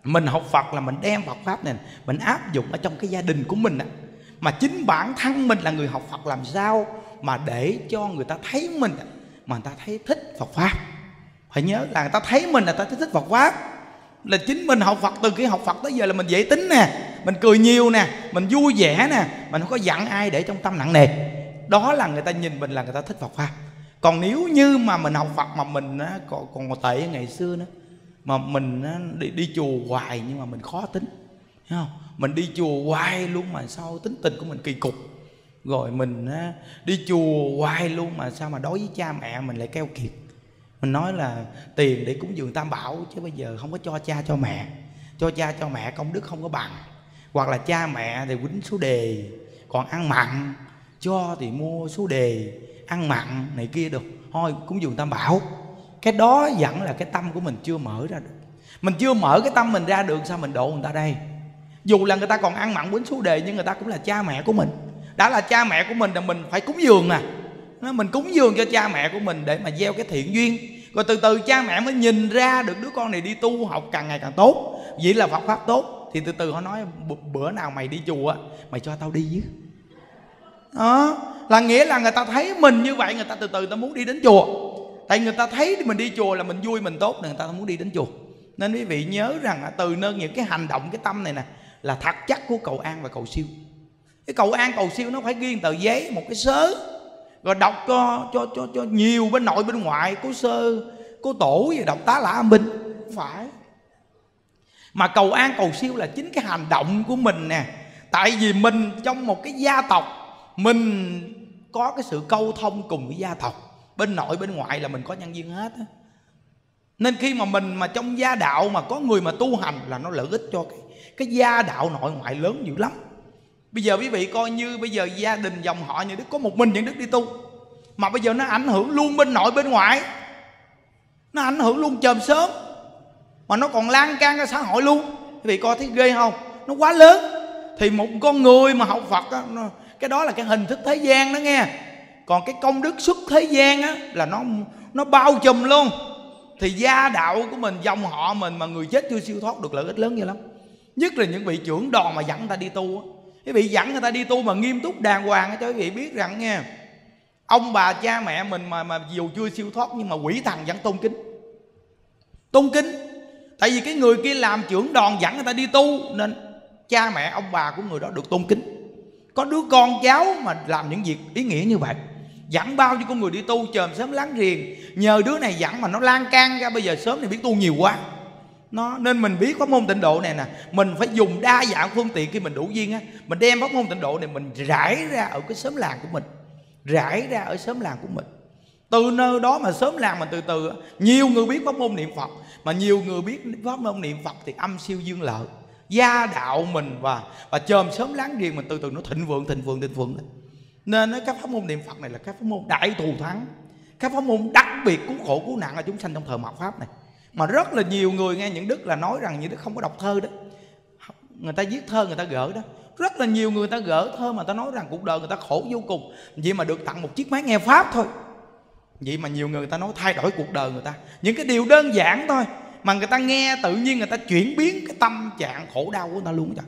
mình học Phật là mình đem Phật pháp này, mình áp dụng ở trong cái gia đình của mình á. Mà chính bản thân mình là người học Phật làm sao mà để cho người ta thấy mình mà người ta thấy thích Phật pháp. Phải nhớ là người ta thấy mình là người ta thích Phật pháp. Là chính mình học Phật, từ khi học Phật tới giờ là mình dễ tính nè, mình cười nhiều nè, mình vui vẻ nè mình không có giận ai để trong tâm nặng nề. Đó là người ta nhìn mình là người ta thích Phật pháp còn nếu như mà mình học Phật mà mình á, còn còn tệ ngày xưa nữa mà mình á, đi, đi chùa hoài nhưng mà mình khó tính Thấy không? Mình đi chùa hoài luôn mà sao tính tình của mình kỳ cục. Rồi mình á, đi chùa hoài luôn mà sao mà đối với cha mẹ mình lại keo kiệt. Mình nói là tiền để cúng dường tam bảo chứ bây giờ không có cho cha cho mẹ. Cho cha cho mẹ công đức không có bằng. Hoặc là cha mẹ thì quýnh số đề còn ăn mặn cho thì mua số đề ăn mặn này kia được. Thôi, cúng dường tam bảo. Cái đó vẫn là cái tâm của mình chưa mở ra được. Mình chưa mở cái tâm mình ra được, sao mình độ người ta đây? Dù là người ta còn ăn mặn quýnh số đề, nhưng người ta cũng là cha mẹ của mình. Đã là cha mẹ của mình là mình phải cúng dường à mình cúng dường cho cha mẹ của mình để mà gieo cái thiện duyên. Rồi từ từ cha mẹ mới nhìn ra được đứa con này đi tu học càng ngày càng tốt. Vậy là Phật pháp tốt. Thì từ từ họ nói bữa nào mày đi chùa, mày cho tao đi chứ đó là nghĩa là người ta thấy mình như vậy, người ta từ từ ta muốn đi đến chùa. Tại người ta thấy mình đi chùa là mình vui, mình tốt, nên người ta muốn đi đến chùa. Nên quý vị nhớ rằng từ nơi những cái hành động, cái tâm này nè, là thật chắc của cầu an và cầu siêu. Cái cầu an, cầu siêu nó phải ghi tờ giấy, một cái sớ, rồi đọc cho cho cho cho nhiều bên nội, bên ngoại có sơ có tổ, và đọc tá lả minh phải. Mà cầu an, cầu siêu là chính cái hành động của mình nè. Tại vì mình trong một cái gia tộc mình có cái sự câu thông cùng với gia tộc. Bên nội bên ngoại là mình có nhân viên hết á. Nên khi mà mình mà trong gia đạo mà có người mà tu hành là nó lợi ích cho cái cái gia đạo nội ngoại lớn dữ lắm. Bây giờ quý vị coi như bây giờ gia đình dòng họ như đức có một mình những đức đi tu. Mà bây giờ nó ảnh hưởng luôn bên nội bên ngoại. Nó ảnh hưởng luôn chòm sớm mà nó còn lan can ra xã hội luôn. Quý vị coi thấy ghê không? Nó quá lớn. Thì một con người mà học phật á, nó, cái đó là cái hình thức thế gian đó nghe. Còn cái công đức xuất thế gian á, là nó nó bao trùm luôn. Thì gia đạo của mình, dòng họ mình mà người chết chưa siêu thoát được lợi ích lớn như lắm. Nhất là những vị trưởng đoàn mà dẫn người ta đi tu á. Cái vị dẫn người ta đi tu mà nghiêm túc đàng hoàng cho quý vị biết rằng nghe, ông bà cha mẹ mình mà mà dù chưa siêu thoát nhưng mà quỷ thần vẫn tôn kính. Tôn kính. Tại vì cái người kia làm trưởng đoàn dẫn người ta đi tu nên cha mẹ, ông bà của người đó được tôn kính có đứa con cháu mà làm những việc ý nghĩa như vậy dẫn bao nhiêu con người đi tu chờm sớm láng riền nhờ đứa này dẫn mà nó lan can ra, bây giờ sớm này biết tu nhiều quá. Nó, nên mình biết pháp môn tịnh độ này nè, mình phải dùng đa dạng phương tiện khi mình đủ duyên á. Mình đem pháp môn tịnh độ này mình rải ra ở cái xóm làng của mình, rải ra ở xóm làng của mình. Từ nơi đó mà sớm làng mình từ từ nhiều người biết pháp môn niệm phật, mà nhiều người biết pháp môn niệm phật thì âm siêu dương lợi gia đạo mình và và chôm sớm láng giềng mình từ từ nó thịnh vượng thịnh vượng thịnh vượng lên nên các pháp môn niệm phật này là các pháp môn đại thù thắng, các pháp môn đặc biệt cứu khổ cứu nạn ở chúng sanh trong thời mạt pháp này. Mà rất là nhiều người nghe những đức là nói rằng những đức không có đọc thơ đó. Người ta viết thơ, người ta gỡ đó. Rất là nhiều người ta gỡ thơ mà ta nói rằng cuộc đời người ta khổ vô cùng, vậy mà được tặng một chiếc máy nghe pháp thôi. Vậy mà nhiều người ta nói thay đổi cuộc đời người ta. Những cái điều đơn giản thôi mà người ta nghe tự nhiên người ta chuyển biến cái tâm trạng khổ đau của người ta luôn đó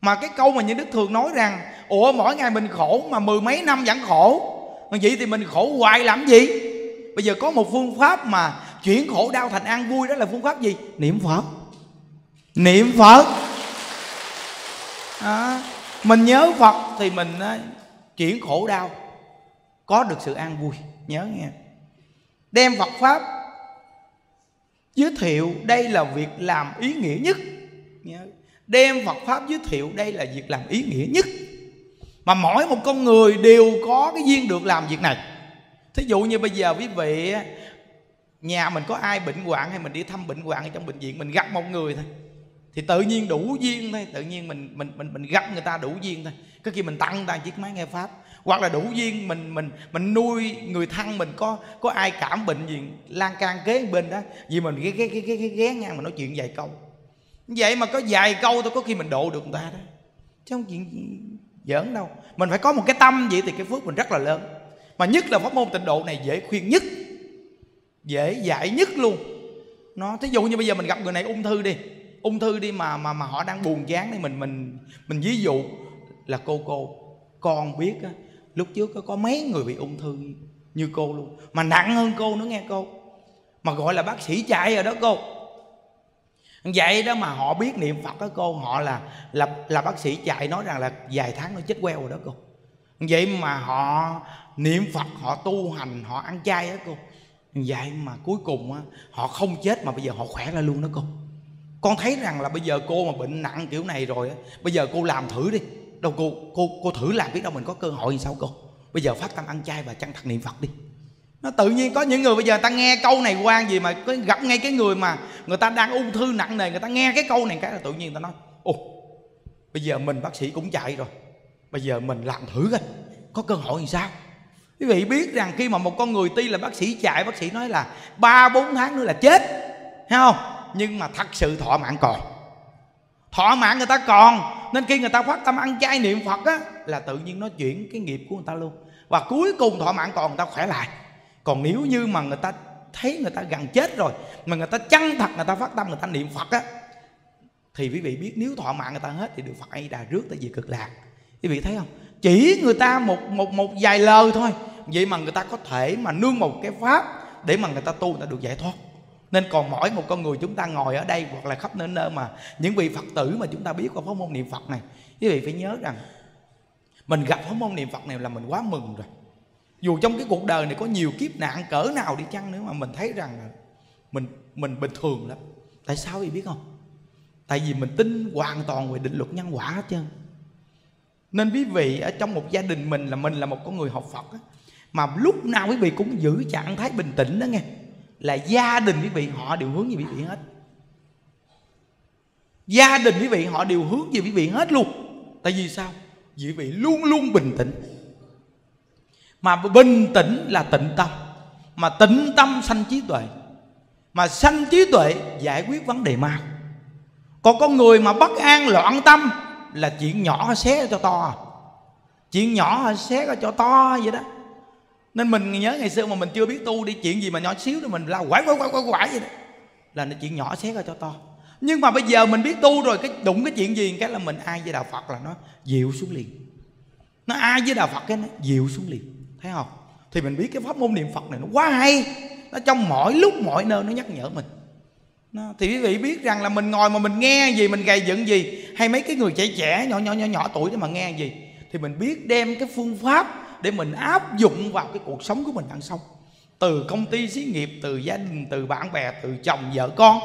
mà cái câu mà như đức thường nói rằng ủa mỗi ngày mình khổ mà mười mấy năm vẫn khổ. Mà vậy thì mình khổ hoài làm gì? Bây giờ có một phương pháp mà chuyển khổ đau thành an vui đó là phương pháp gì? Niệm phật. Niệm phật. À, mình nhớ phật thì mình à, chuyển khổ đau. Có được sự an vui nhớ nghe. Đem phật pháp giới thiệu đây là việc làm ý nghĩa nhất. Đem Phật pháp giới thiệu đây là việc làm ý nghĩa nhất. Mà mỗi một con người đều có cái duyên được làm việc này. Thí dụ như bây giờ quý vị nhà mình có ai bệnh hoạn hay mình đi thăm bệnh hoạn ở trong bệnh viện, mình gặp một người thôi, thì tự nhiên đủ duyên thôi, tự nhiên mình mình mình mình gặp người ta đủ duyên thôi. Có khi mình tặng người ta chiếc máy nghe pháp hoặc là đủ duyên, mình mình mình nuôi người thân mình, có có ai cảm bệnh gì, lan can kế bên đó, vì mình ghé ghé ghé ghé ghé ngang mà nói chuyện vài câu. Vậy mà có vài câu thôi, có khi mình độ được người ta đó. Chứ không chuyện giỡn đâu. Mình phải có một cái tâm vậy thì cái phước mình rất là lớn. Mà nhất là pháp môn tịnh độ này dễ khuyên nhất, dễ giải nhất luôn. Nó, thí dụ như bây giờ mình gặp người này ung thư đi, ung thư đi mà mà mà họ đang buồn chán đi, mình mình mình ví dụ là cô cô, con biết á lúc trước có mấy người bị ung thư như cô luôn. Mà nặng hơn cô nữa nghe cô. Mà gọi là bác sĩ chạy rồi đó cô. Vậy đó mà họ biết niệm phật đó cô họ là là là bác sĩ chạy nói rằng là vài tháng nó chết queo rồi đó cô. Vậy mà họ niệm phật họ tu hành họ ăn chay đó cô. Vậy mà cuối cùng á, họ không chết mà bây giờ họ khỏe ra luôn đó cô. Con thấy rằng là bây giờ cô mà bệnh nặng kiểu này rồi á bây giờ cô làm thử đi đâu cô cô cô thử làm biết đâu mình có cơ hội như sao cô? Bây giờ phát tâm ăn chay và chân thật niệm phật đi. Nó tự nhiên có những người bây giờ ta nghe câu này quan gì mà có gặp ngay cái người mà người ta đang ung thư nặng nề, người ta nghe cái câu này cái là tự nhiên ta nói, ồ, bây giờ mình bác sĩ cũng chạy rồi. Bây giờ mình làm thử coi, có cơ hội như sao? Quý vị biết rằng khi mà một con người tuy là bác sĩ chạy, bác sĩ nói là ba, bốn tháng nữa là chết, thấy không? Nhưng mà thật sự thọ mạng còn. Thọ mạng người ta còn nên khi người ta phát tâm ăn chay niệm phật á là tự nhiên nó chuyển cái nghiệp của người ta luôn và cuối cùng thọ mạng còn người ta khỏe lại còn nếu như mà người ta thấy người ta gần chết rồi mà người ta chân thật người ta phát tâm người ta niệm phật á thì quý vị biết nếu thọ mạng người ta hết thì được phật ấy đà rước tới về cực lạc quý vị thấy không chỉ người ta một một một vài lời thôi vậy mà người ta có thể mà nương một cái pháp để mà người ta tu người ta được giải thoát nên còn mỗi một con người chúng ta ngồi ở đây hoặc là khắp nơi nơi mà những vị phật tử mà chúng ta biết qua pháp môn niệm phật này quý vị phải nhớ rằng mình gặp pháp môn niệm phật này là mình quá mừng rồi. Dù trong cái cuộc đời này có nhiều kiếp nạn cỡ nào đi chăng nữa mà mình thấy rằng là mình mình bình thường lắm. Tại sao vậy biết không? Tại vì mình tin hoàn toàn về định luật nhân quả hết trơn. Nên quý vị ở trong một gia đình mình là mình là một con người học phật á, mà lúc nào quý vị cũng giữ trạng thái bình tĩnh đó nghe là gia đình quý vị, họ đều hướng về quý vị hết. Gia đình quý vị, họ đều hướng về quý vị hết luôn. Tại vì sao? Vì quý vị luôn luôn bình tĩnh. Mà bình tĩnh là tịnh tâm. Mà tịnh tâm sanh trí tuệ. Mà sanh trí tuệ giải quyết vấn đề mau còn con người mà bất an loạn tâm là chuyện nhỏ xé cho to. Chuyện nhỏ xé cho to vậy đó nên mình nhớ ngày xưa mà mình chưa biết tu đi chuyện gì mà nhỏ xíu thì mình la quải quải quải quải quải vậy đó. Là nó chuyện nhỏ xé ra cho to. Nhưng mà bây giờ mình biết tu rồi cái đụng cái chuyện gì cái là mình ai với đạo phật là nó dịu xuống liền. Nó ai với đạo phật cái nó dịu xuống liền. Thấy không? Thì mình biết cái pháp môn niệm phật này nó quá hay. Nó trong mọi lúc mọi nơi nó nhắc nhở mình. Nó, thì quý vị biết rằng là mình ngồi mà mình nghe gì mình gầy dựng gì hay mấy cái người trẻ trẻ nhỏ nhỏ nhỏ nhỏ tuổi đó mà nghe gì thì mình biết đem cái phương pháp để mình áp dụng vào cái cuộc sống của mình đang sống. Từ công ty xí nghiệp, từ gia đình, từ bạn bè, từ chồng, vợ, con.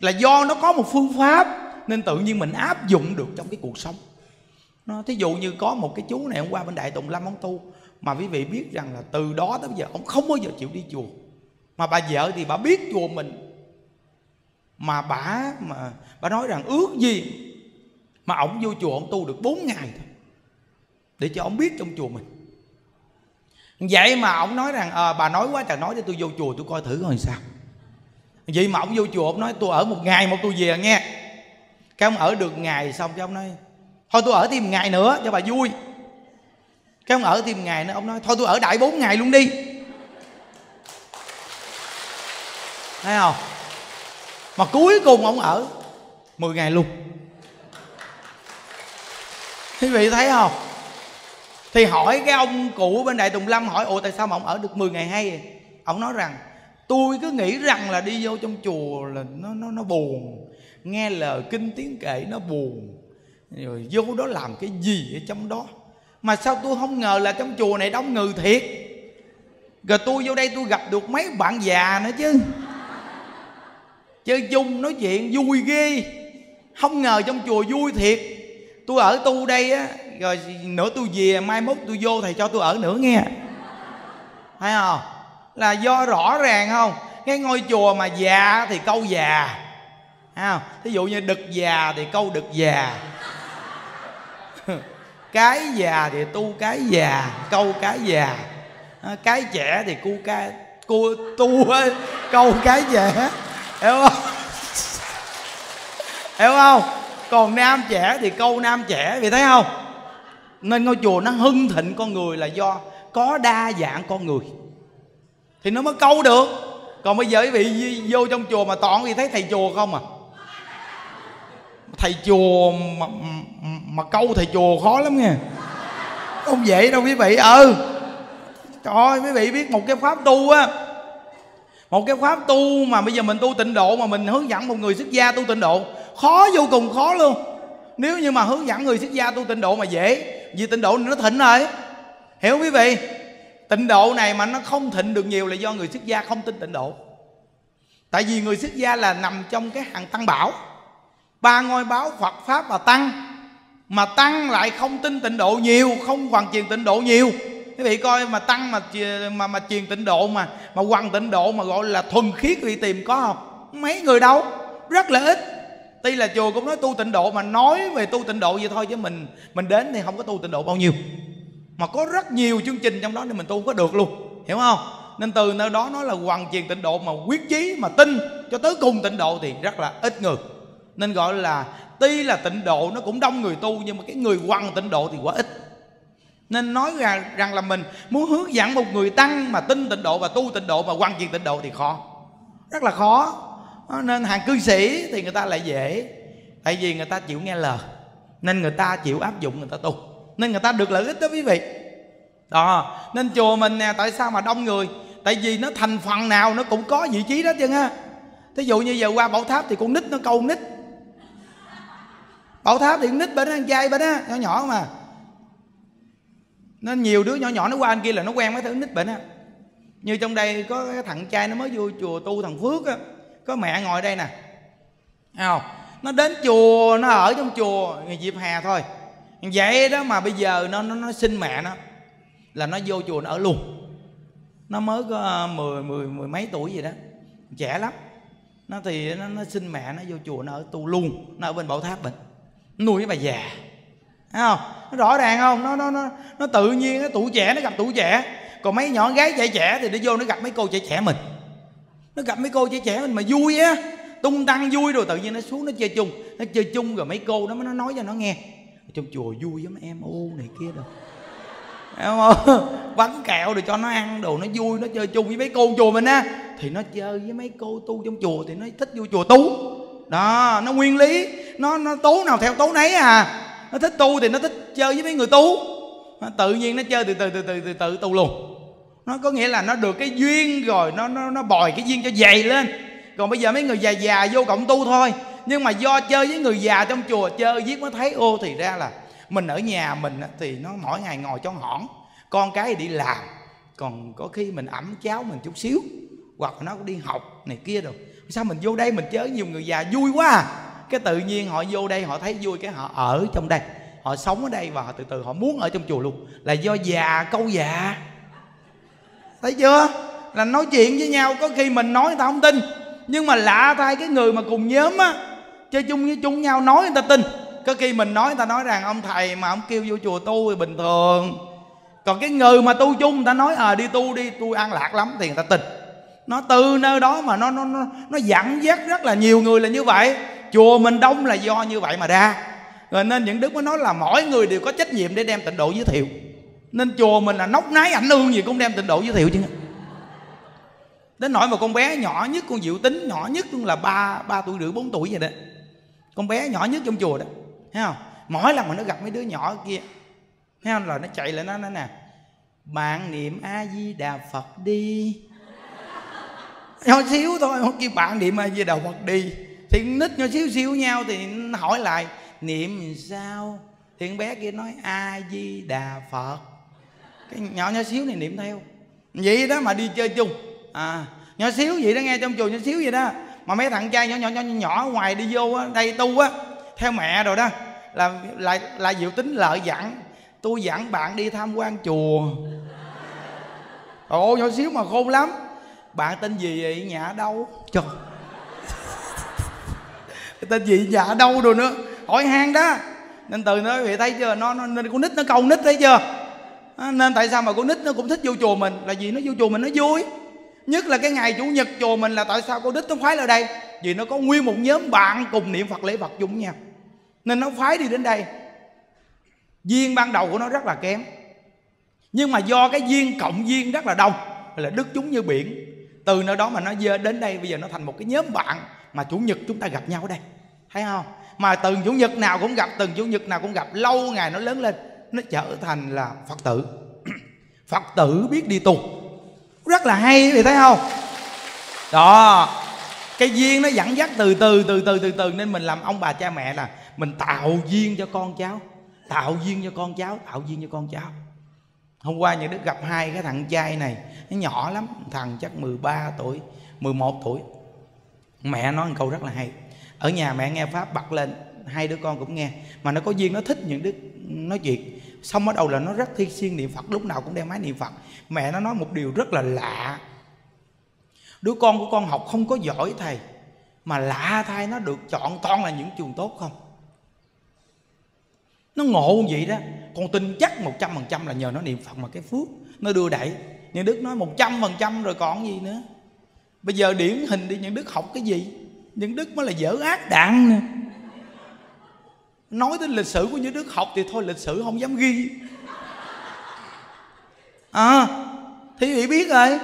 Là do nó có một phương pháp nên tự nhiên mình áp dụng được trong cái cuộc sống. Nó, thí dụ như có một cái chú này, hôm qua bên đại tùng lâm ông tu, mà quý vị biết rằng là từ đó tới bây giờ ông không bao giờ chịu đi chùa. Mà bà vợ thì bà biết chùa mình. Mà bà mà bà nói rằng ước gì mà ông vô chùa ông tu được 4 ngày thôi để cho ông biết trong chùa mình. Vậy mà ông nói rằng à, bà nói quá trời nói để tôi vô chùa tôi coi thử coi sao. Vậy mà ông vô chùa ông nói tôi ở một ngày một tôi về nghe. Cái ông ở được ngày xong cái ông nói thôi tôi ở thêm ngày nữa cho bà vui. Cái ông ở thêm ngày nữa ông nói thôi tôi ở đại bốn ngày luôn đi. Thấy không? Mà cuối cùng ông ở 10 ngày luôn. Quý vị thấy không? Thì hỏi cái ông cụ bên đại tùng lâm hỏi, ủa, tại sao mà ông ở được 10 ngày hay ông nói rằng, tôi cứ nghĩ rằng là đi vô trong chùa là nó nó nó buồn, nghe lời kinh tiếng kệ nó buồn, rồi vô đó làm cái gì ở trong đó? Mà sao tôi không ngờ là trong chùa này đông người thiệt? Rồi tôi vô đây tôi gặp được mấy bạn già nữa chứ. Chơi chung nói chuyện vui ghê. Không ngờ trong chùa vui thiệt. Tôi ở tu đây á rồi nữa tôi về, mai mốt tôi vô thầy cho tôi ở nữa nghe. Thấy không? Là do rõ ràng không? Cái ngôi chùa mà già thì câu già. Thấy không? Thí dụ như đực già thì câu đực già. Cái già thì tu cái già, câu cái già. Ờ, cái trẻ thì cu cái, cu, tu câu cái trẻ. Hiểu không? Hiểu không? Còn nam trẻ thì câu nam trẻ vì thấy không? Nên ngôi chùa nó hưng thịnh con người là do có đa dạng con người. Thì nó mới câu được. Còn bây giờ quý vị vô trong chùa mà toàn thì thấy thầy chùa không à? Thầy chùa mà, mà câu thầy chùa khó lắm nha không dễ đâu quý vị. Ừ. Trời ơi quý vị biết một cái pháp tu á. Một cái pháp tu mà bây giờ mình tu tịnh độ mà mình hướng dẫn một người xuất gia tu tịnh độ khó vô cùng khó luôn. Nếu như mà hướng dẫn người xuất gia tu tịnh độ mà dễ vì tịnh độ này nó thịnh rồi. Hiểu quý vị? Tịnh độ này mà nó không thịnh được nhiều là do người xuất gia không tin tịnh độ. Tại vì người xuất gia là nằm trong cái hàng tăng bảo. Ba ngôi báo phật, pháp và tăng. Mà tăng lại không tin tịnh độ nhiều, không hoàn truyền tịnh độ nhiều. Quý vị coi mà tăng mà mà mà truyền tịnh độ mà mà hoàn tịnh độ mà gọi là thuần khiết quý vị tìm có không? Mấy người đâu? Rất là ít tuy là chùa cũng nói tu tịnh độ mà nói về tu tịnh độ vậy thôi chứ mình mình đến thì không có tu tịnh độ bao nhiêu. Mà có rất nhiều chương trình trong đó nên mình tu không có được luôn hiểu không? Nên từ nơi đó nói là hoàn truyền tịnh độ mà quyết chí mà tin cho tới cùng tịnh độ thì rất là ít người. Nên gọi là tuy là tịnh độ nó cũng đông người tu nhưng mà cái người hoàn tịnh độ thì quá ít. Nên nói rằng, rằng là mình muốn hướng dẫn một người tăng mà tin tịnh độ và tu tịnh độ mà hoàn truyền tịnh độ thì khó. Rất là khó nên hàng cư sĩ thì người ta lại dễ. Tại vì người ta chịu nghe lời. Nên người ta chịu áp dụng, người ta tu. Nên người ta được lợi ích đó quý vị. Đó, nên chùa mình nè, tại sao mà đông người? Tại vì nó thành phần nào nó cũng có vị trí đó chứ ha. Thí dụ như giờ qua bảo tháp thì con nít nó câu nít. Bảo tháp thì con nít bên ăn chay bên á nhỏ nhỏ mà. Nên nhiều đứa nhỏ nhỏ nó qua anh kia là nó quen mấy thứ nít bệnh á như trong đây có cái thằng trai nó mới vô chùa tu thằng phước á có mẹ ngồi đây nè. Thấy không? Nó đến chùa nó ở trong chùa ngày dịp hè thôi. Vậy đó mà bây giờ nó nó nó xin mẹ nó là nó vô chùa nó ở luôn. Nó mới có ờ, mười mười mười mấy tuổi gì đó. Trẻ lắm. Nó thì nó, nó xin mẹ nó vô chùa nó ở tu luôn nó ở bên bảo tháp mình nuôi cái bà già. Thấy không? Nó rõ ràng không? Nó nó nó nó tự nhiên nó tuổi trẻ nó gặp tuổi trẻ. Còn mấy nhỏ gái trẻ trẻ thì nó vô nó gặp mấy cô trẻ trẻ mình nó gặp mấy cô trẻ trẻ mình mà vui á. Tung tăng vui rồi tự nhiên nó xuống, nó chơi chung. Nó chơi chung rồi mấy cô đó, nó nói cho nó nghe. Trong chùa vui lắm, em ô này kia rồi không bánh kẹo rồi cho nó ăn đồ, nó vui, nó chơi chung với mấy cô chùa mình á. Thì nó chơi với mấy cô tu trong chùa, thì nó thích vô chùa tu. Đó, nó nguyên lý. Nó nó tố nào theo tố nấy à. Nó thích tu thì nó thích chơi với mấy người tu. Nó tự nhiên nó chơi từ từ từ từ từ từ tu luôn nó có nghĩa là nó được cái duyên rồi, nó nó nó bòi cái duyên cho dày lên. Còn bây giờ mấy người già già vô cộng tu thôi. Nhưng mà do chơi với người già trong chùa, chơi viết mới thấy, ô, thì ra là mình ở nhà mình thì nó mỗi ngày ngồi trong hỏng con cái thì đi làm, còn có khi mình ẩm cháo mình chút xíu, hoặc là nó đi học này kia rồi sao mình vô đây mình chơi nhiều người già, vui quá à. Cái tự nhiên họ vô đây họ thấy vui, cái họ ở trong đây. Họ sống ở đây và họ từ từ họ muốn ở trong chùa luôn. Là do già, câu già thấy chưa? Là nói chuyện với nhau, có khi mình nói người ta không tin. Nhưng mà lạ thay cái người mà cùng nhóm á, chơi chung với chung nhau nói người ta tin. Có khi mình nói người ta nói rằng, ông thầy mà ông kêu vô chùa tu thì bình thường. Còn cái người mà tu chung, người ta nói à đi tu đi, tôi ăn lạc lắm, thì người ta tin. Nó từ nơi đó mà nó nó nó nó dẫn dắt rất là nhiều người là như vậy. Chùa mình đông là do như vậy mà ra. Rồi nên những đức mới nói là mỗi người đều có trách nhiệm để đem tịnh độ giới thiệu nên chùa mình là nóc nái, ảnh ương gì cũng đem tịnh độ giới thiệu chứ. Đến nỗi mà con bé nhỏ nhất con diệu tính nhỏ nhất cũng là ba ba tuổi rưỡi, bốn tuổi vậy đó. Con bé nhỏ nhất trong chùa đó, thấy không? Mỗi lần mà nó gặp mấy đứa nhỏ kia, thấy không? Là nó chạy lại nó nói nè, bạn niệm a di đà phật đi. Nhỏ xíu thôi, không kêu bạn niệm a di đà phật đi. Thì nít nhỏ xíu xíu nhau thì hỏi lại, niệm sao? Thì con bé kia nói, a di đà phật cái nhỏ nhỏ xíu này niệm theo. Vậy đó mà đi chơi chung. À nhỏ xíu vậy đó nghe trong chùa nhỏ xíu vậy đó. Mà mấy thằng trai nhỏ nhỏ nhỏ nhỏ ngoài đi vô á đây tu á theo mẹ rồi đó là lại là diệu tính lợi dặn. Tôi dặn bạn đi tham quan chùa. Ồ nhỏ xíu mà khôn lắm. Bạn tên gì vậy? Nhà đâu trời. Tên gì? Nhà đâu rồi nữa. Hỏi han đó. Nên từ nó vậy thấy chưa? Nó, nó nên con nít nó câu nít thấy chưa? À, nên tại sao mà con nít nó cũng thích vô chùa mình? Là vì nó vô chùa mình nó vui. Nhất là cái ngày chủ nhật chùa mình là tại sao con nít nó khoái lại đây? Vì nó có nguyên một nhóm bạn cùng niệm phật lễ phật chung nha nhau. Nên nó phái đi đến đây. Duyên ban đầu của nó rất là kém. Nhưng mà do cái duyên cộng duyên rất là đông, là đức chúng như biển. Từ nơi đó mà nó dơ đến đây, bây giờ nó thành một cái nhóm bạn mà chủ nhật chúng ta gặp nhau ở đây. Thấy không? Mà từng chủ nhật nào cũng gặp, từng chủ nhật nào cũng gặp, lâu ngày nó lớn lên nó trở thành là phật tử. Phật tử biết đi tu. Rất là hay thì thấy không? Đó. Cái duyên nó dẫn dắt từ từ từ từ từ từ. Nên mình làm ông bà cha mẹ là mình tạo duyên cho con cháu, tạo duyên cho con cháu, tạo duyên cho con cháu. Hôm qua những đứa gặp hai cái thằng trai này. Nó nhỏ lắm, thằng chắc 13 tuổi 11 tuổi. Mẹ nói một câu rất là hay. Ở nhà mẹ nghe pháp bật lên, hai đứa con cũng nghe. Mà nó có duyên, nó thích những đứa nói chuyện xong ở đầu là nó rất thi siêng niệm phật, lúc nào cũng đeo máy niệm phật. Mẹ nó nói một điều rất là lạ. Đứa con của con học không có giỏi thầy, mà lạ thay nó được chọn toàn là những trường tốt không? Nó ngộ vậy đó. Con tin chắc một trăm phần trăm là nhờ nó niệm phật mà cái phước nó đưa đẩy. Những đức nói một trăm phần trăm rồi còn gì nữa. Bây giờ điển hình đi, những đức học cái gì? Những đức mới là dở ác đạn nè nói đến lịch sử của những đức học thì thôi, lịch sử không dám ghi. À thì bị biết rồi.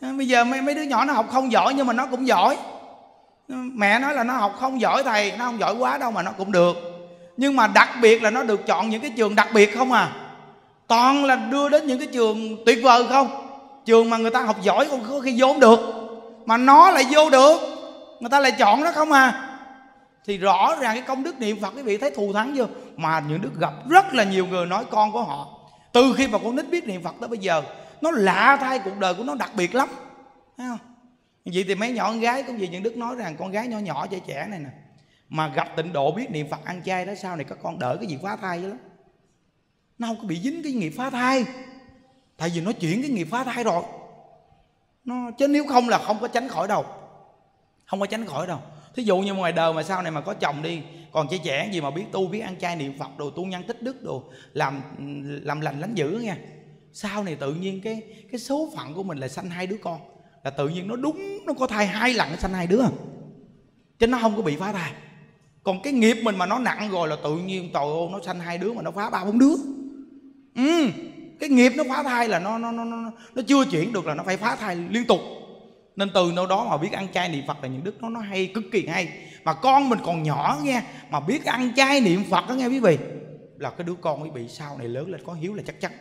Bây giờ mấy mấy đứa nhỏ nó học không giỏi nhưng mà nó cũng giỏi. Mẹ nói là nó học không giỏi thầy, nó không giỏi quá đâu mà nó cũng được. Nhưng mà đặc biệt là nó được chọn những cái trường đặc biệt không à? Toàn là đưa đến những cái trường tuyệt vời không? Trường mà người ta học giỏi còn có khi vô không được. Mà nó lại vô được. Người ta lại chọn nó không à? Thì rõ ràng cái công đức niệm phật, quý vị thấy thù thắng chưa? Mà những đức gặp rất là nhiều người nói con của họ. Từ khi mà con nít biết niệm phật tới bây giờ, nó lạ thay cuộc đời của nó đặc biệt lắm. Thấy không? Vậy thì mấy nhỏ con gái cũng gì những đức nói rằng con gái nhỏ nhỏ trẻ trẻ này nè, mà gặp tịnh độ biết niệm phật ăn chay đó, sau này các con đỡ cái gì phá thai lắm. Nó không có bị dính cái nghiệp phá thai. Tại vì nó chuyển cái nghiệp phá thai rồi. Nó, chứ nếu không là không có tránh khỏi đâu. Không có tránh khỏi đâu thí dụ như ngoài đời mà sau này mà có chồng đi, còn trẻ trẻ gì mà biết tu, biết ăn chay niệm phật đồ, tu nhân tích đức đồ, làm làm lành lánh dữ nha sau này tự nhiên cái cái số phận của mình là sanh hai đứa con, là tự nhiên nó đúng, nó có thai hai lần nó sanh hai đứa. Chứ nó không có bị phá thai. Còn cái nghiệp mình mà nó nặng rồi là tự nhiên, trời ơi, nó sanh hai đứa mà nó phá ba bốn đứa. Ừ cái nghiệp nó phá thai là nó nó nó nó nó chưa chuyển được là nó phải phá thai liên tục nên từ nơi đó mà biết ăn chay niệm phật là những đức nó nó hay, cực kỳ hay. Mà con mình còn nhỏ nghe mà biết ăn chay niệm phật đó nghe quý vị, là cái đứa con quý vị sau này lớn lên có hiếu là chắc chắn.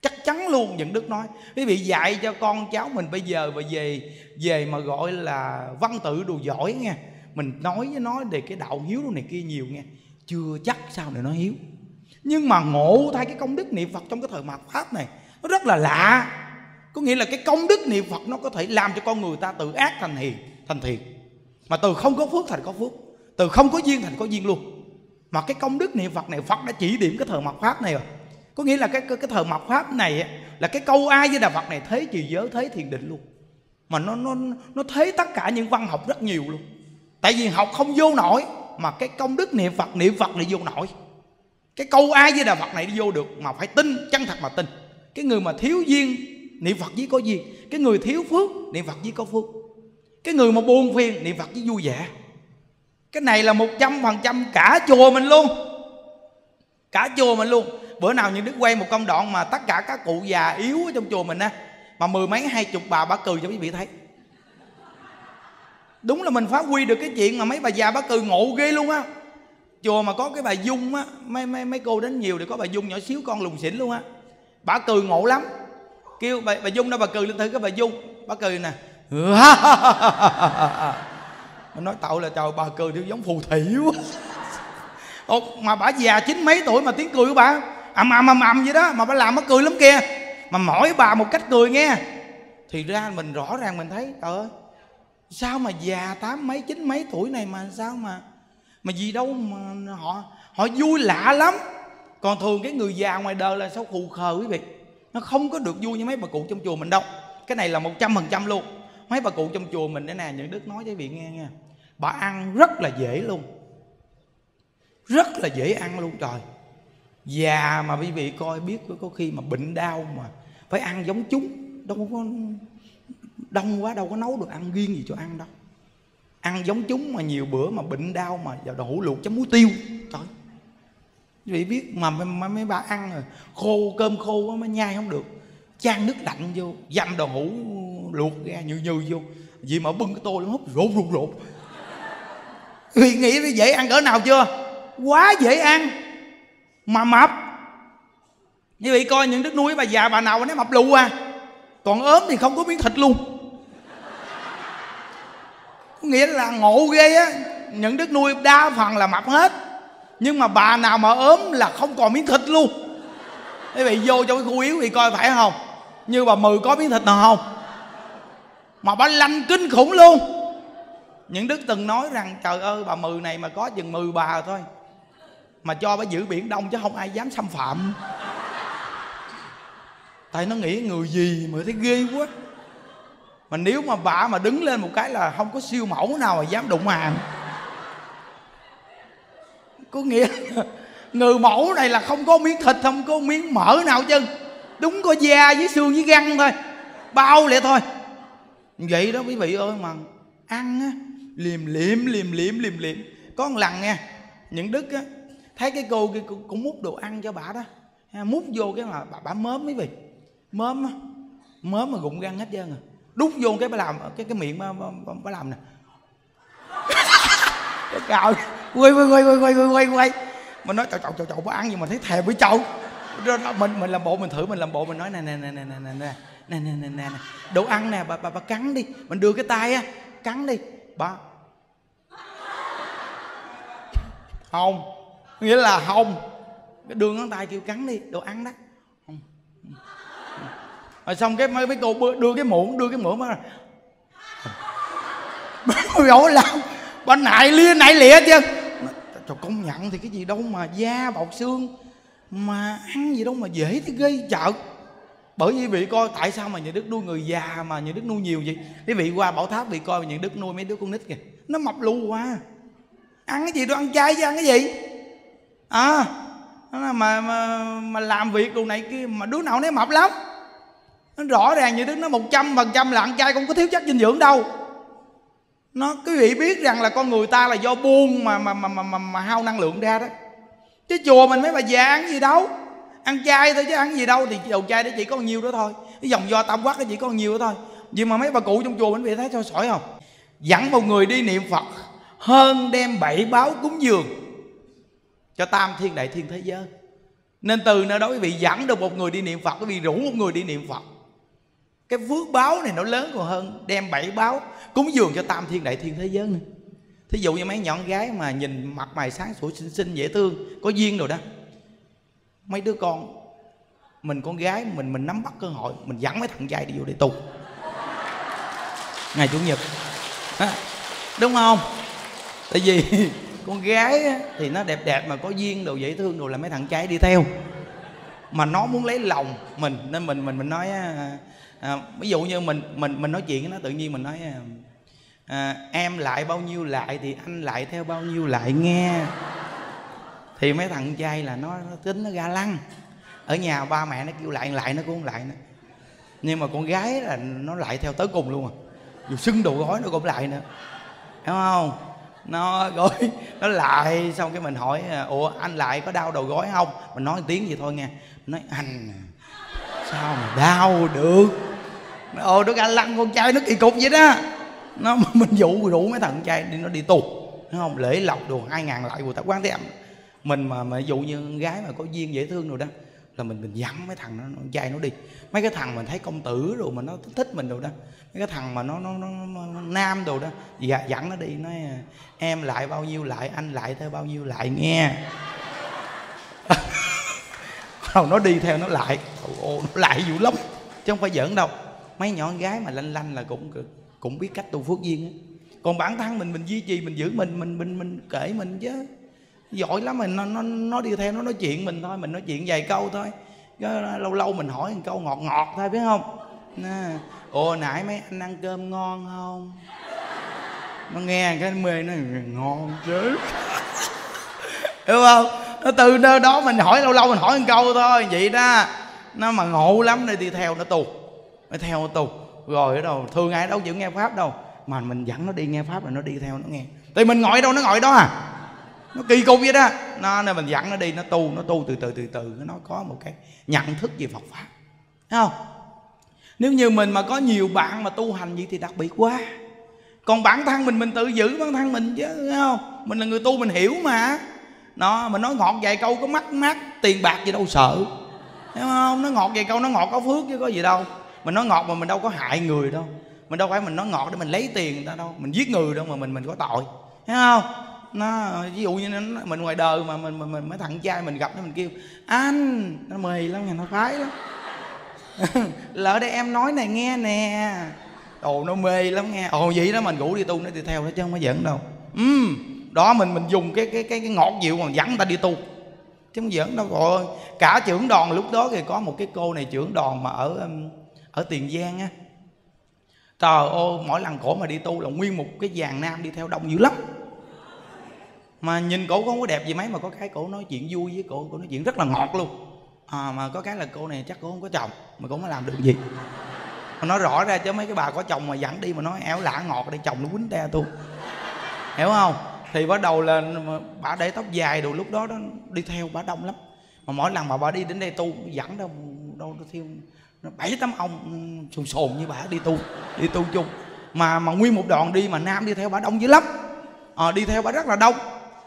Chắc chắn luôn những đức nói. Quý vị dạy cho con cháu mình bây giờ và về về mà gọi là văn tự đồ giỏi nghe mình nói với nó về cái đạo hiếu đồ này kia nhiều nghe chưa chắc sau này nó hiếu. Nhưng mà ngộ thay cái công đức niệm phật trong cái thời mạt pháp này, nó rất là lạ có nghĩa là cái công đức niệm phật nó có thể làm cho con người ta từ ác thành hiền thành thiện. Mà từ không có phước thành có phước từ không có duyên thành có duyên luôn. Mà cái công đức niệm phật này phật đã chỉ điểm cái thờ mặt pháp này rồi. Có nghĩa là cái cái, cái thờ mặt pháp này là cái câu ai với đà phật này thế trì giới thế thiền định luôn. Mà nó nó nó thế tất cả những văn học rất nhiều luôn. Tại vì học không vô nổi mà cái công đức niệm phật niệm phật này vô nổi. Cái câu ai với đà phật này đi vô được mà phải tin chân thật mà tin. Cái người mà thiếu duyên niệm phật với có duyên cái người thiếu phước, niệm phật với có phước. Cái người mà buồn phiền, niệm phật với vui vẻ. Cái này là một trăm phần trăm cả chùa mình luôn. Cả chùa mình luôn. Bữa nào những đức quay một công đoạn mà tất cả các cụ già yếu ở trong chùa mình á, mà mười mấy, hai chục bà bà cười cho quý vị thấy. Đúng là mình phá huy được cái chuyện mà mấy bà già bà cười ngộ ghê luôn á. Chùa mà có cái bà dung á, mấy mấy mấy cô đến nhiều thì có bà dung nhỏ xíu con lùng xỉn luôn á. Bà cười ngộ lắm kêu bà, bà dung đâu bà cười lên thử cái bà dung. Bà cười nè. Mình nói tậu là trời bà cười thì giống phù thủy quá. Ồ, mà bà già chín mấy tuổi mà tiếng cười của bà? Ầm ầm ầm ầm vậy đó mà bà làm nó cười lắm kia mà mỗi bà một cách cười nghe. Thì ra mình rõ ràng mình thấy trời ơi sao mà già tám mấy chín mấy tuổi này mà sao mà mà gì đâu mà họ họ vui lạ lắm. Còn thường cái người già ngoài đời là sao khù khờ quý vị? Nó không có được vui như mấy bà cụ trong chùa mình đâu. Cái này là một trăm phần trăm luôn. Mấy bà cụ trong chùa mình đây nè, những đức nói cho vị nghe nha. Bà ăn rất là dễ luôn. Rất là dễ ăn luôn, trời. Già mà quý vị coi biết có khi mà bệnh đau mà phải ăn giống chúng. Đâu có đông quá, đâu có nấu được ăn riêng gì cho ăn đâu. Ăn giống chúng mà nhiều bữa mà bệnh đau mà vào đổ luộc chấm muối tiêu. Trời quý vị biết mà mấy, mấy bà ăn rồi khô cơm khô quá mới nhai không được. Chan nước lạnh vô dăm đồ hũ luộc ra như như vô. Vì mà bưng cái tô lên hút rột rột rột vì nghĩ dễ ăn cỡ nào chưa? Quá dễ ăn. Mà mập. Như vậy coi những đứa nuôi bà già bà nào nó mập lù à. Còn ốm thì không có miếng thịt luôn. Có nghĩa là ngộ ghê á. Những đứa nuôi đa phần là mập hết nhưng mà bà nào mà ốm là không còn miếng thịt luôn. Quý vị vô trong cái khu yếu thì coi phải không? Như bà mừ có miếng thịt nào không? Mà bà lanh kinh khủng luôn. Những đức từng nói rằng, trời ơi, bà mừ này mà có chừng mừ bà thôi, mà cho bà giữ biển đông chứ không ai dám xâm phạm. Tại nó nghĩ người gì mà thấy ghê quá. Mà nếu mà bà mà đứng lên một cái là không có siêu mẫu nào mà dám đụng hàng có nghĩa người mẫu này là không có miếng thịt không có miếng mỡ nào chứ. Đúng có da với xương với găng thôi. Bao lẹ thôi. Vậy đó quý vị ơi mà ăn á liềm liệm liềm liệm liềm liệm có một lần nha những đức á thấy cái cô kia cũng múc đồ ăn cho bà đó. Múc vô cái mà bà, bà mớm quý vị. Mớm á mớm mà gụng răng hết trơn rồi đút vô cái bà làm cái cái miệng bà, bà, bà, bà làm nè. Cái cào quay quay quay quay quay quay quay quay mình nói chậu chậu chậu chậu có ăn nhưng mà thấy thèm với chậu mình mình làm bộ mình thử mình làm bộ mình nói nè nè nè nè nè nè nè nè nè nè nè đồ ăn nè bà bà bà cắn đi mình đưa cái tay á cắn đi bà không nghĩa là không cái đưa ngón tay kêu cắn đi đồ ăn đó không rồi xong cái mấy, mấy cô đưa cái muỗng đưa cái muỗng mà ổ làm bà nại lia nại lịa chứ trời, công nhận thì cái gì đâu mà da bọc xương, mà ăn gì đâu mà dễ thì gây chợ. Bởi vì vị coi, tại sao mà nhà đức nuôi người già mà nhà đức nuôi nhiều vậy? Cái vị qua bảo tháp vị coi nhà đức nuôi mấy đứa con nít kìa, nó mập lù quá ăn cái gì đâu ăn chay chứ ăn cái gì? À mà mà mà làm việc đồ này kia mà đứa nào nó mập lắm. Nó rõ ràng như đức nó một trăm phần trăm là ăn chay, không có thiếu chất dinh dưỡng đâu nó quý vị biết rằng là con người ta là do buông mà mà mà mà, mà, mà hao năng lượng ra đó. Chứ chùa mình mấy bà già ăn gì đâu? Ăn chay thôi chứ ăn gì đâu thì dầu chay đó chỉ có nhiêu đó thôi. Cái dòng do tam quát nó chỉ có nhiêu đó thôi. Nhưng mà mấy bà cụ trong chùa mình bị thấy cho sỏi không? Dẫn một người đi niệm phật hơn đem bảy báo cúng dường cho tam thiên đại thiên thế giới. Nên từ nơi đó quý vị dẫn được một người đi niệm phật quý vị rủ một người đi niệm phật cái phước báo này nó lớn còn hơn đem bảy báo cúng dường cho tam thiên đại thiên thế giới nữa. Thí dụ như mấy nhọn gái mà nhìn mặt mày sáng sủa xinh xinh dễ thương có duyên rồi đó. Mấy đứa con mình con gái mình mình nắm bắt cơ hội mình dẫn mấy thằng trai đi vô để tu. Ngày chủ nhật. À, đúng không? Tại vì con gái thì nó đẹp đẹp mà có duyên đồ dễ thương đồ là mấy thằng trai đi theo. Mà nó muốn lấy lòng mình nên mình mình mình nói à, ví dụ như mình mình mình nói chuyện với nó tự nhiên mình nói à, à, em lại bao nhiêu lại thì anh lại theo bao nhiêu lại nghe. Thì mấy thằng trai là nó, nó tính nó ga lăng. Ở nhà ba mẹ nó kêu lại lại nó cũng không lại nữa. Nhưng mà con gái là nó lại theo tới cùng luôn à. Dù xưng đồ gói nó cũng lại nữa. Hiểu không? Nó gói nó lại xong cái mình hỏi à, ủa anh lại có đau đầu gối không? Mình nói một tiếng gì thôi nghe. Nói anh à, sao mà đau được? Ồ đức anh lăng con trai nó kỳ cục vậy đó. Nó mình dụ rủ mấy thằng trai đi nó đi tù đúng không? Lễ lọc đồ hai ngàn lại của ta quán thế âm mình mà mà dụ như con gái mà có duyên dễ thương rồi đó là mình mình dẫn mấy thằng nó, con trai nó đi. Mấy cái thằng mình thấy công tử rồi mà nó thích mình rồi đó mấy cái thằng mà nó nó, nó, nó nam đồ đó dạ, dẫn nó đi nói à, em lại bao nhiêu lại anh lại theo bao nhiêu lại nghe. Rồi nó đi theo nó lại. Ô nó lại dữ lắm chứ không phải giỡn đâu mấy nhỏ gái mà lanh lanh là cũng cũng biết cách tu phước duyên á. Còn bản thân mình mình duy trì, mình giữ mình mình mình mình kể mình chứ. Giỏi lắm mình nó nó nó đi theo, nó nói chuyện mình thôi, mình nói chuyện vài câu thôi. Cái lâu lâu mình hỏi một câu ngọt ngọt thôi, biết không? Nè ồ nãy mấy anh ăn cơm ngon không? Nó nghe cái mê nó, ngon chứ. Hiểu không? Nó từ nơi đó mình hỏi, lâu lâu mình hỏi một câu thôi, vậy đó. Nó mà ngộ lắm để đi theo, nó tu nó theo tu. Rồi ở đâu thường ai đâu chịu nghe pháp đâu. Mà mình dẫn nó đi nghe pháp là nó đi theo nó nghe. Thì mình ngồi đâu, nó ngồi đó à. Nó kỳ cục vậy đó. Nó, nên mình dẫn nó đi, nó tu nó tu từ từ từ từ. Nó có một cái nhận thức về phật pháp. Thấy không? Nếu như mình mà có nhiều bạn mà tu hành vậy thì đặc biệt quá. Còn bản thân mình mình tự giữ bản thân mình chứ, thấy không? Mình là người tu, mình hiểu mà. Nó mình nói ngọt vài câu có mắc mắc tiền bạc gì đâu sợ. Thấy không? Nó ngọt vài câu nó ngọt có phước chứ có gì đâu mình nói ngọt mà mình đâu có hại người đâu. Mình đâu phải mình nói ngọt để mình lấy tiền người ta đâu. Mình giết người đâu mà mình mình có tội. Thấy không? Nó ví dụ như nó, mình ngoài đời mà mình, mình, mình mấy thằng trai mình gặp nó mình kêu anh nó mì lắm nha nó phái lắm. Lỡ đây em nói này nghe nè. Ồ nó mê lắm nghe. Ồ vậy đó mình rủ đi tu nó đi theo đó chứ không có giỡn đâu. Ừ đó mình mình dùng cái cái cái, cái ngọt dịu mà dẫn người ta đi tu. Chứ không giỡn đâu. Rồi cả trưởng đoàn lúc đó thì có một cái cô này trưởng đoàn mà ở ở tiền giang á trời ơi mỗi lần cổ mà đi tu là nguyên một cái dàn nam đi theo đông dữ lắm. Mà nhìn cổ không có đẹp gì mấy mà có cái cổ nói chuyện vui với cổ cổ nói chuyện rất là ngọt luôn. À, mà có cái là cô này chắc cô không có chồng mà cũng không làm được gì. Mà nói rõ ra chứ mấy cái bà có chồng mà dẫn đi mà nói éo lả ngọt để chồng nó quýnh te tôi. Hiểu không? Thì bắt đầu là bà để tóc dài đồ lúc đó đó đi theo bà đông lắm. Mà mỗi lần mà bà đi đến đây tu dẫn đâu đâu thiêu bảy tám ông ừ, sồn sồn như bà đi tu đi tu chung. Mà mà nguyên một đoàn đi mà nam đi theo bà đông dữ lắm. À, đi theo bà rất là đông.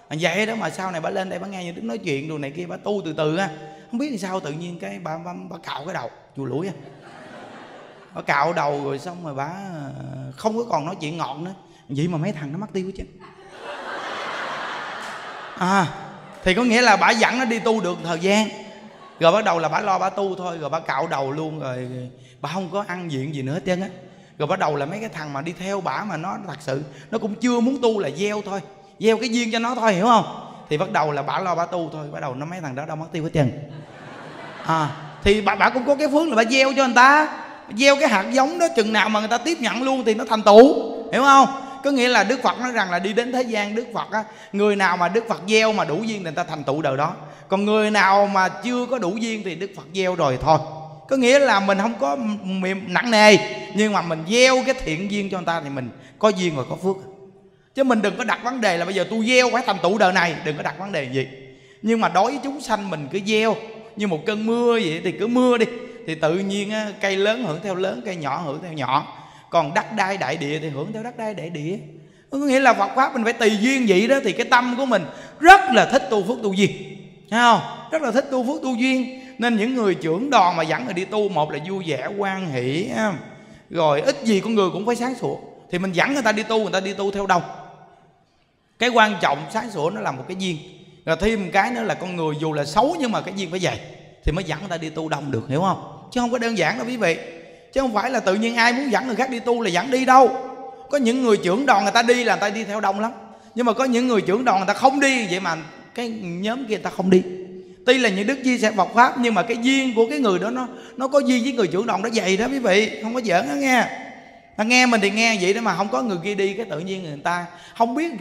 À, vậy đó mà sau này bà lên đây bà nghe như đứng nói chuyện đồ này kia bà tu từ từ á. Không biết sao tự nhiên cái bà bà, bà cạo cái đầu chùa lũi á. Bà cạo đầu rồi xong rồi bà ờ, không có còn nói chuyện ngọn nữa. Vậy mà mấy thằng nó mất tiêu chứ à thì có nghĩa là bà dẫn nó đi tu được thời gian rồi bắt đầu là bà lo bà tu thôi, rồi bà cạo đầu luôn rồi bà không có ăn diện gì nữa hết trơn á. Rồi bắt đầu là mấy cái thằng mà đi theo bả mà nó thật sự, nó cũng chưa muốn tu là gieo thôi, gieo cái duyên cho nó thôi, hiểu không? Thì bắt đầu là bả lo bả tu thôi, bắt đầu nó mấy thằng đó đâu mất tiêu hết trơn. À thì bà bà cũng có cái phước là bà gieo cho người ta, gieo cái hạt giống đó, chừng nào mà người ta tiếp nhận luôn thì nó thành tựu, hiểu không? Có nghĩa là đức phật nói rằng là đi đến thế gian đức phật á, người nào mà đức phật gieo mà đủ duyên thì người ta thành tựu đời đó còn người nào mà chưa có đủ duyên thì đức phật gieo rồi thôi. Có nghĩa là mình không có mềm nặng nề, nhưng mà mình gieo cái thiện duyên cho người ta thì mình có duyên rồi có phước. Chứ mình đừng có đặt vấn đề là bây giờ tôi gieo phải thành tựu đời này, đừng có đặt vấn đề gì. Nhưng mà đối với chúng sanh mình cứ gieo, như một cơn mưa vậy thì cứ mưa đi, thì tự nhiên cây lớn hưởng theo lớn, cây nhỏ hưởng theo nhỏ. Còn đất đai đại địa thì hưởng theo đất đai đại địa. Có nghĩa là Phật pháp mình phải tùy duyên vậy đó, thì cái tâm của mình rất là thích tu phước tu duyên thấy không? Rất là thích tu phước tu duyên. Nên những người trưởng đoàn mà dẫn người đi tu, một là vui vẻ quan hỷ rồi ít gì con người cũng phải sáng sủa. Thì mình dẫn người ta đi tu, người ta đi tu theo đâu? Cái quan trọng sáng sủa nó là một cái duyên. Rồi thêm một cái nữa là con người dù là xấu nhưng mà cái duyên phải dày thì mới dẫn người ta đi tu đông được, hiểu không? Chứ không có đơn giản đâu quý vị. Chứ không phải là tự nhiên ai muốn dẫn người khác đi tu là dẫn đi đâu. Có những người trưởng đoàn người ta đi là người ta đi theo đông lắm. Nhưng mà có những người trưởng đoàn người ta không đi, vậy mà cái nhóm kia ta không đi. Tuy là những đức chia sẻ Phật pháp nhưng mà cái duyên của cái người đó nó nó có duyên với người chủ động đó vậy đó quý vị không có giỡn đó nghe. Ta nghe mình thì nghe vậy đó mà không có người kia đi cái tự nhiên người ta không biết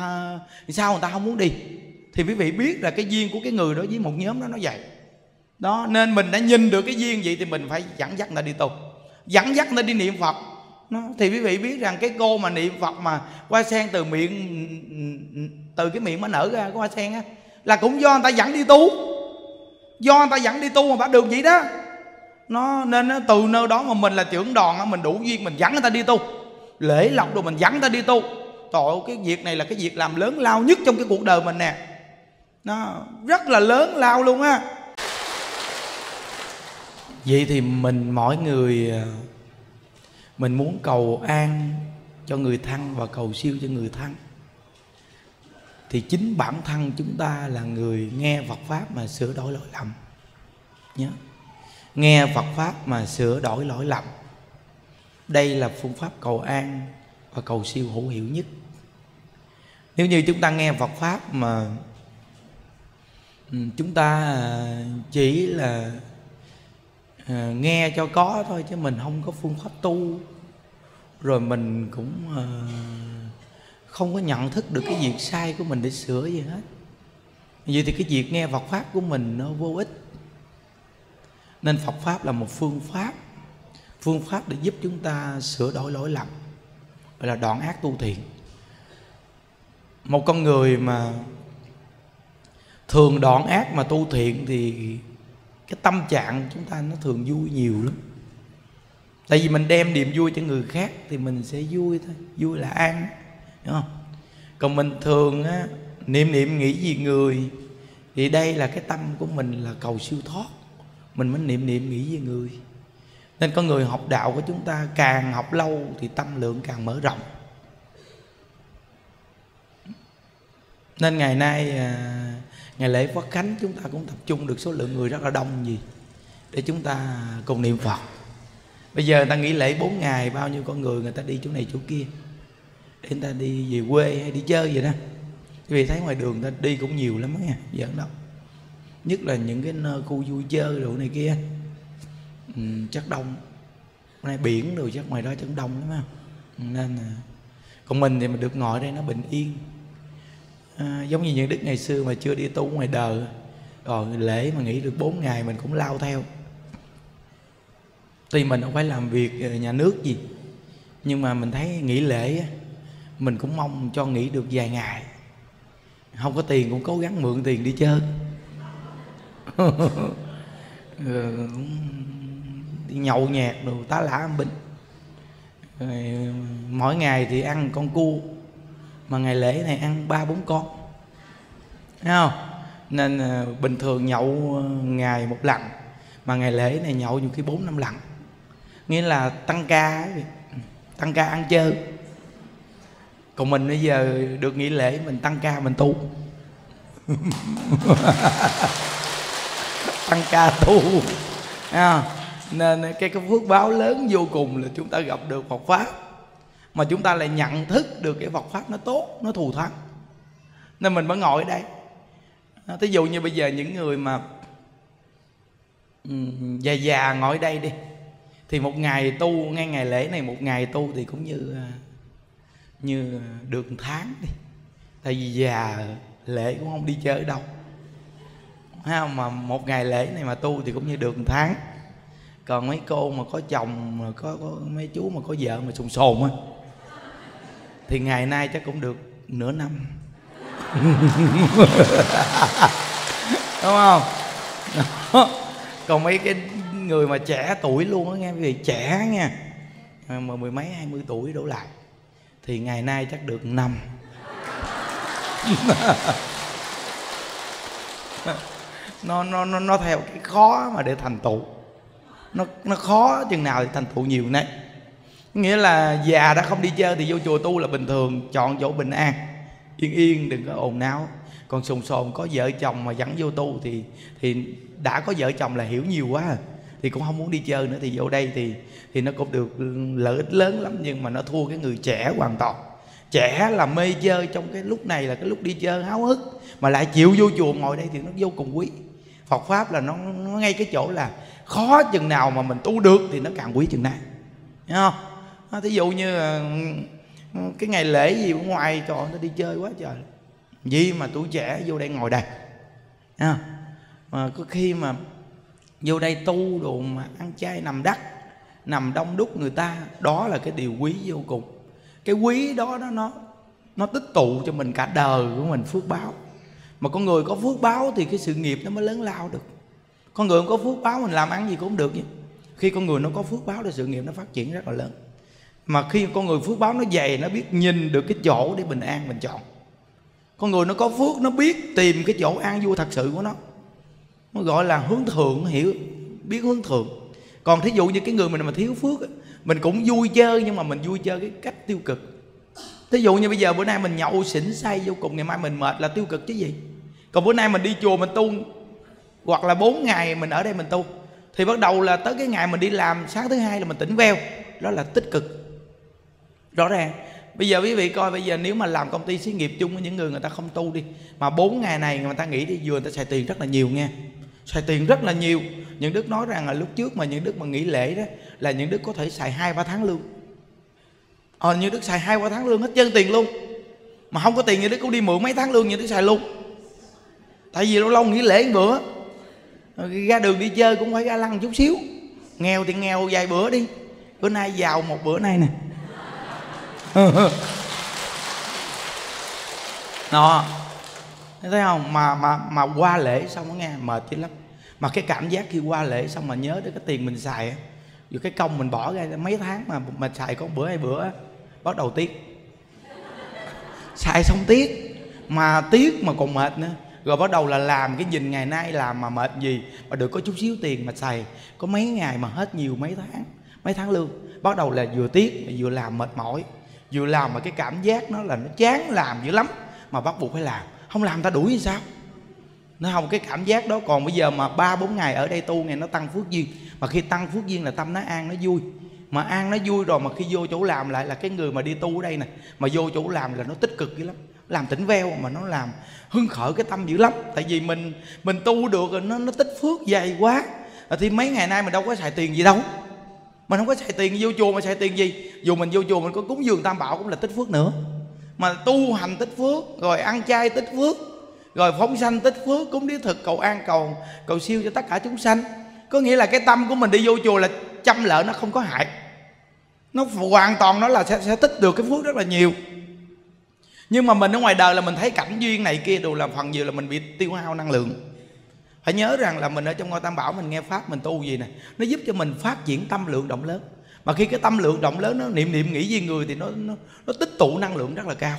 à, sao người ta không muốn đi. Thì quý vị biết là cái duyên của cái người đó với một nhóm đó nó vậy. Đó nên mình đã nhìn được cái duyên vậy thì mình phải dẫn dắt người ta đi tu. Dẫn dắt nó đi niệm phật nó, thì quý vị biết rằng cái cô mà niệm phật mà hoa sen từ miệng từ cái miệng mà nở ra cái hoa sen á là cũng do người ta dẫn đi tu. Do người ta dẫn đi tu mà bắt được vậy đó. Nó nên từ nơi đó mà mình là trưởng đoàn mình đủ duyên mình dẫn người ta đi tu. Lễ lọc rồi mình dẫn người ta đi tu. Tội cái việc này là cái việc làm lớn lao nhất trong cái cuộc đời mình nè. Nó rất là lớn lao luôn á. Vậy thì mình mỗi người à, mình muốn cầu an cho người thân và cầu siêu cho người thân. Thì chính bản thân chúng ta là người nghe Phật pháp mà sửa đổi lỗi lầm nhớ nghe Phật pháp mà sửa đổi lỗi lầm. Đây là phương pháp cầu an và cầu siêu hữu hiệu nhất. Nếu như chúng ta nghe Phật pháp mà ừ, chúng ta à, chỉ là à, nghe cho có thôi chứ mình không có phương pháp tu. Rồi mình cũng à, không có nhận thức được cái việc sai của mình để sửa gì hết. Vậy thì cái việc nghe Phật pháp của mình nó vô ích. Nên Phật pháp là một phương pháp phương pháp để giúp chúng ta sửa đổi lỗi lầm. Gọi là đoạn ác tu thiện. Một con người mà thường đoạn ác mà tu thiện thì cái tâm trạng chúng ta nó thường vui nhiều lắm. Tại vì mình đem niềm vui cho người khác thì mình sẽ vui thôi vui là an đúng không? Còn mình thường á niệm niệm nghĩ gì người thì đây là cái tâm của mình là cầu siêu thoát. Mình mới niệm niệm nghĩ về người. Nên con người học đạo của chúng ta càng học lâu thì tâm lượng càng mở rộng. Nên ngày nay à, ngày lễ Phật Khánh chúng ta cũng tập trung được số lượng người rất là đông gì để chúng ta cùng niệm Phật. Bây giờ người ta nghỉ lễ 4 ngày bao nhiêu con người người ta đi chỗ này chỗ kia để người ta đi về quê hay đi chơi vậy đó. Vì thấy ngoài đường người ta đi cũng nhiều lắm nha giỡn đâu. Nhất là những cái nơi khu vui chơi đồ này kia. Ừ, chắc đông. Nay biển rồi chắc ngoài đó chắc đông lắm không nên là còn mình thì mình được ngồi đây nó bình yên à, giống như những đức ngày xưa mà chưa đi tu ngoài đời. Rồi lễ mà nghỉ được 4 ngày mình cũng lao theo. Tuy mình không phải làm việc ờ, nhà nước gì nhưng mà mình thấy nghỉ lễ mình cũng mong cho nghỉ được vài ngày. Không có tiền cũng cố gắng mượn tiền đi chơi. Đi nhậu nhẹt đồ tá lả bình. Ờ, mỗi ngày thì ăn con cua mà ngày lễ này ăn ba bốn con. Thấy không? Nên ờ, bình thường nhậu ờ, ngày một lần mà ngày lễ này nhậu nhiều khi bốn năm lần. Nghĩa là tăng ca ừ, tăng ca ăn chơi. Còn mình bây giờ được nghỉ lễ mình tăng ca mình tu. Tăng ca tu. À, nên ờ, cái cái phước báo lớn vô cùng là chúng ta gặp được Phật pháp mà chúng ta lại nhận thức được cái Phật pháp nó tốt nó thù thắng. Nên mình mới ngồi ở đây. À, thí dụ như bây giờ những người mà già già ngồi ở đây đi thì một ngày tu ngay ngày lễ này một ngày tu thì cũng như à, như được tháng đi. Tại vì già lễ cũng không đi chơi đâu. Ha mà một ngày lễ này mà tu thì cũng như được tháng. Còn mấy cô mà có chồng mà có, có mấy chú mà có vợ mà sùng sồn á thì ngày nay chắc cũng được nửa năm. Đúng không? Còn mấy cái người mà trẻ tuổi luôn á nghe quý vị trẻ nha. À, mà mười mấy, hai mươi tuổi đổ lại. Thì ngày nay chắc được năm. Nó nó nó nó theo cái khó mà để thành tựu. Nó nó khó chừng nào thì thành tựu nhiều nấy nghĩa là già đã không đi chơi thì vô chùa tu là bình thường chọn chỗ bình an. Yên yên đừng có ồn náo còn sồn sồn có vợ chồng mà dẫn vô tu thì thì đã có vợ chồng là hiểu nhiều quá à. thì cũng không muốn đi chơi nữa thì vô đây thì thì nó cũng được lợi ích lớn lắm nhưng mà nó thua cái người trẻ hoàn toàn. Trẻ là mê chơi trong cái lúc này là cái lúc đi chơi háo hức mà lại chịu vô chùa ngồi đây thì nó vô cùng quý. Phật pháp là nó, nó ngay cái chỗ là khó chừng nào mà mình tu được thì nó càng quý chừng này. Thấy không? Thí dụ như cái ngày lễ gì ở ngoài trời nó đi chơi quá trời. Gì mà tuổi trẻ vô đây ngồi đây. À, mà có khi mà vô đây tu đồ mà ăn chay nằm đắt nằm đông đúc người ta đó là cái điều quý vô cùng. Cái quý đó nó nó nó tích tụ cho mình cả đời của mình phước báo. Mà con người có phước báo thì cái sự nghiệp nó mới lớn lao được. Con người không có phước báo mình làm ăn gì cũng được vậy khi con người nó có phước báo thì sự nghiệp nó phát triển rất là lớn mà khi con người phước báo nó dày, nó biết nhìn được cái chỗ để bình an mình chọn. Con người nó có phước, nó biết tìm cái chỗ an vui thật sự của nó. Nó gọi là hướng thượng, hiểu, biết hướng thượng. Còn thí dụ như cái người mình mà thiếu phước mình cũng vui chơi, nhưng mà mình vui chơi cái cách tiêu cực. Thí dụ như bây giờ bữa nay mình nhậu xỉn say vô cùng, ngày mai mình mệt là tiêu cực chứ gì? Còn bữa nay mình đi chùa mình tu, hoặc là bốn ngày mình ở đây mình tu, thì bắt đầu là tới cái ngày mình đi làm, sáng thứ hai là mình tỉnh veo. Đó là tích cực rõ ràng. Bây giờ quý vị coi, bây giờ nếu mà làm công ty xí nghiệp chung với những người người ta không tu đi, mà bốn ngày này người ta nghĩ đi, vừa người ta xài tiền rất là nhiều nha. Xài tiền rất là nhiều. Những đức nói rằng là lúc trước mà những đức mà nghỉ lễ đó là những đức có thể xài hai, ba tháng lương. Ờ như đức xài hai, ba tháng lương hết chân tiền luôn. Mà không có tiền như đức cũng đi mượn mấy tháng lương như đức xài luôn. Tại vì lâu lâu nghỉ lễ một bữa. Ra đường đi chơi cũng phải ra lăng chút xíu. Nghèo thì nghèo, vài bữa đi. Bữa nay giàu một bữa nay nè. nó thấy không? Mà mà mà qua lễ xong nó nghe, mệt chứ lắm. Mà cái cảm giác khi qua lễ xong mà nhớ đến cái tiền mình xài dù cái công mình bỏ ra mấy tháng mà mà xài có bữa hai bữa bắt đầu tiếc. Xài xong tiếc. Mà tiếc mà còn mệt nữa. Rồi bắt đầu là làm cái nhìn ngày nay làm mà mệt gì, mà được có chút xíu tiền mà xài. Có mấy ngày mà hết nhiều mấy tháng mấy tháng lương. Bắt đầu là vừa tiếc mà vừa làm mệt mỏi vừa làm mà cái cảm giác nó là nó chán làm dữ lắm mà bắt buộc phải làm. Không làm ta đuổi thì sao? Nó không, cái cảm giác đó còn bây giờ mà ba, bốn ngày ở đây tu, ngày nó tăng phước duyên. Mà khi tăng phước duyên là tâm nó an, nó vui. Mà an, nó vui rồi mà khi vô chỗ làm lại là cái người mà đi tu ở đây nè, mà vô chỗ làm là nó tích cực dữ lắm. Làm tỉnh veo mà nó làm hưng khởi cái tâm dữ lắm. Tại vì mình mình tu được rồi nó nó tích phước dày quá. Thì mấy ngày nay mình đâu có xài tiền gì đâu mình không có xài tiền vô chùa mà xài tiền gì? Dù mình vô chùa mình có cúng dường tam bảo cũng là tích phước nữa. Mà tu hành tích phước rồi ăn chay tích phước rồi phóng sanh tích phước cúng điếu thực cầu an cầu cầu siêu cho tất cả chúng sanh. Có nghĩa là cái tâm của mình đi vô chùa là chăm lợi nó không có hại. Nó hoàn toàn nó là sẽ, sẽ tích được cái phước rất là nhiều. Nhưng mà mình ở ngoài đời là mình thấy cảnh duyên này kia đều là phần nhiều là mình bị tiêu hao năng lượng phải nhớ rằng là mình ở trong ngôi tam bảo mình nghe pháp mình tu gì nè nó giúp cho mình phát triển tâm lượng động lớn. Mà khi cái tâm lượng động lớn nó niệm niệm nghĩ với người thì nó nó, nó tích tụ năng lượng rất là cao.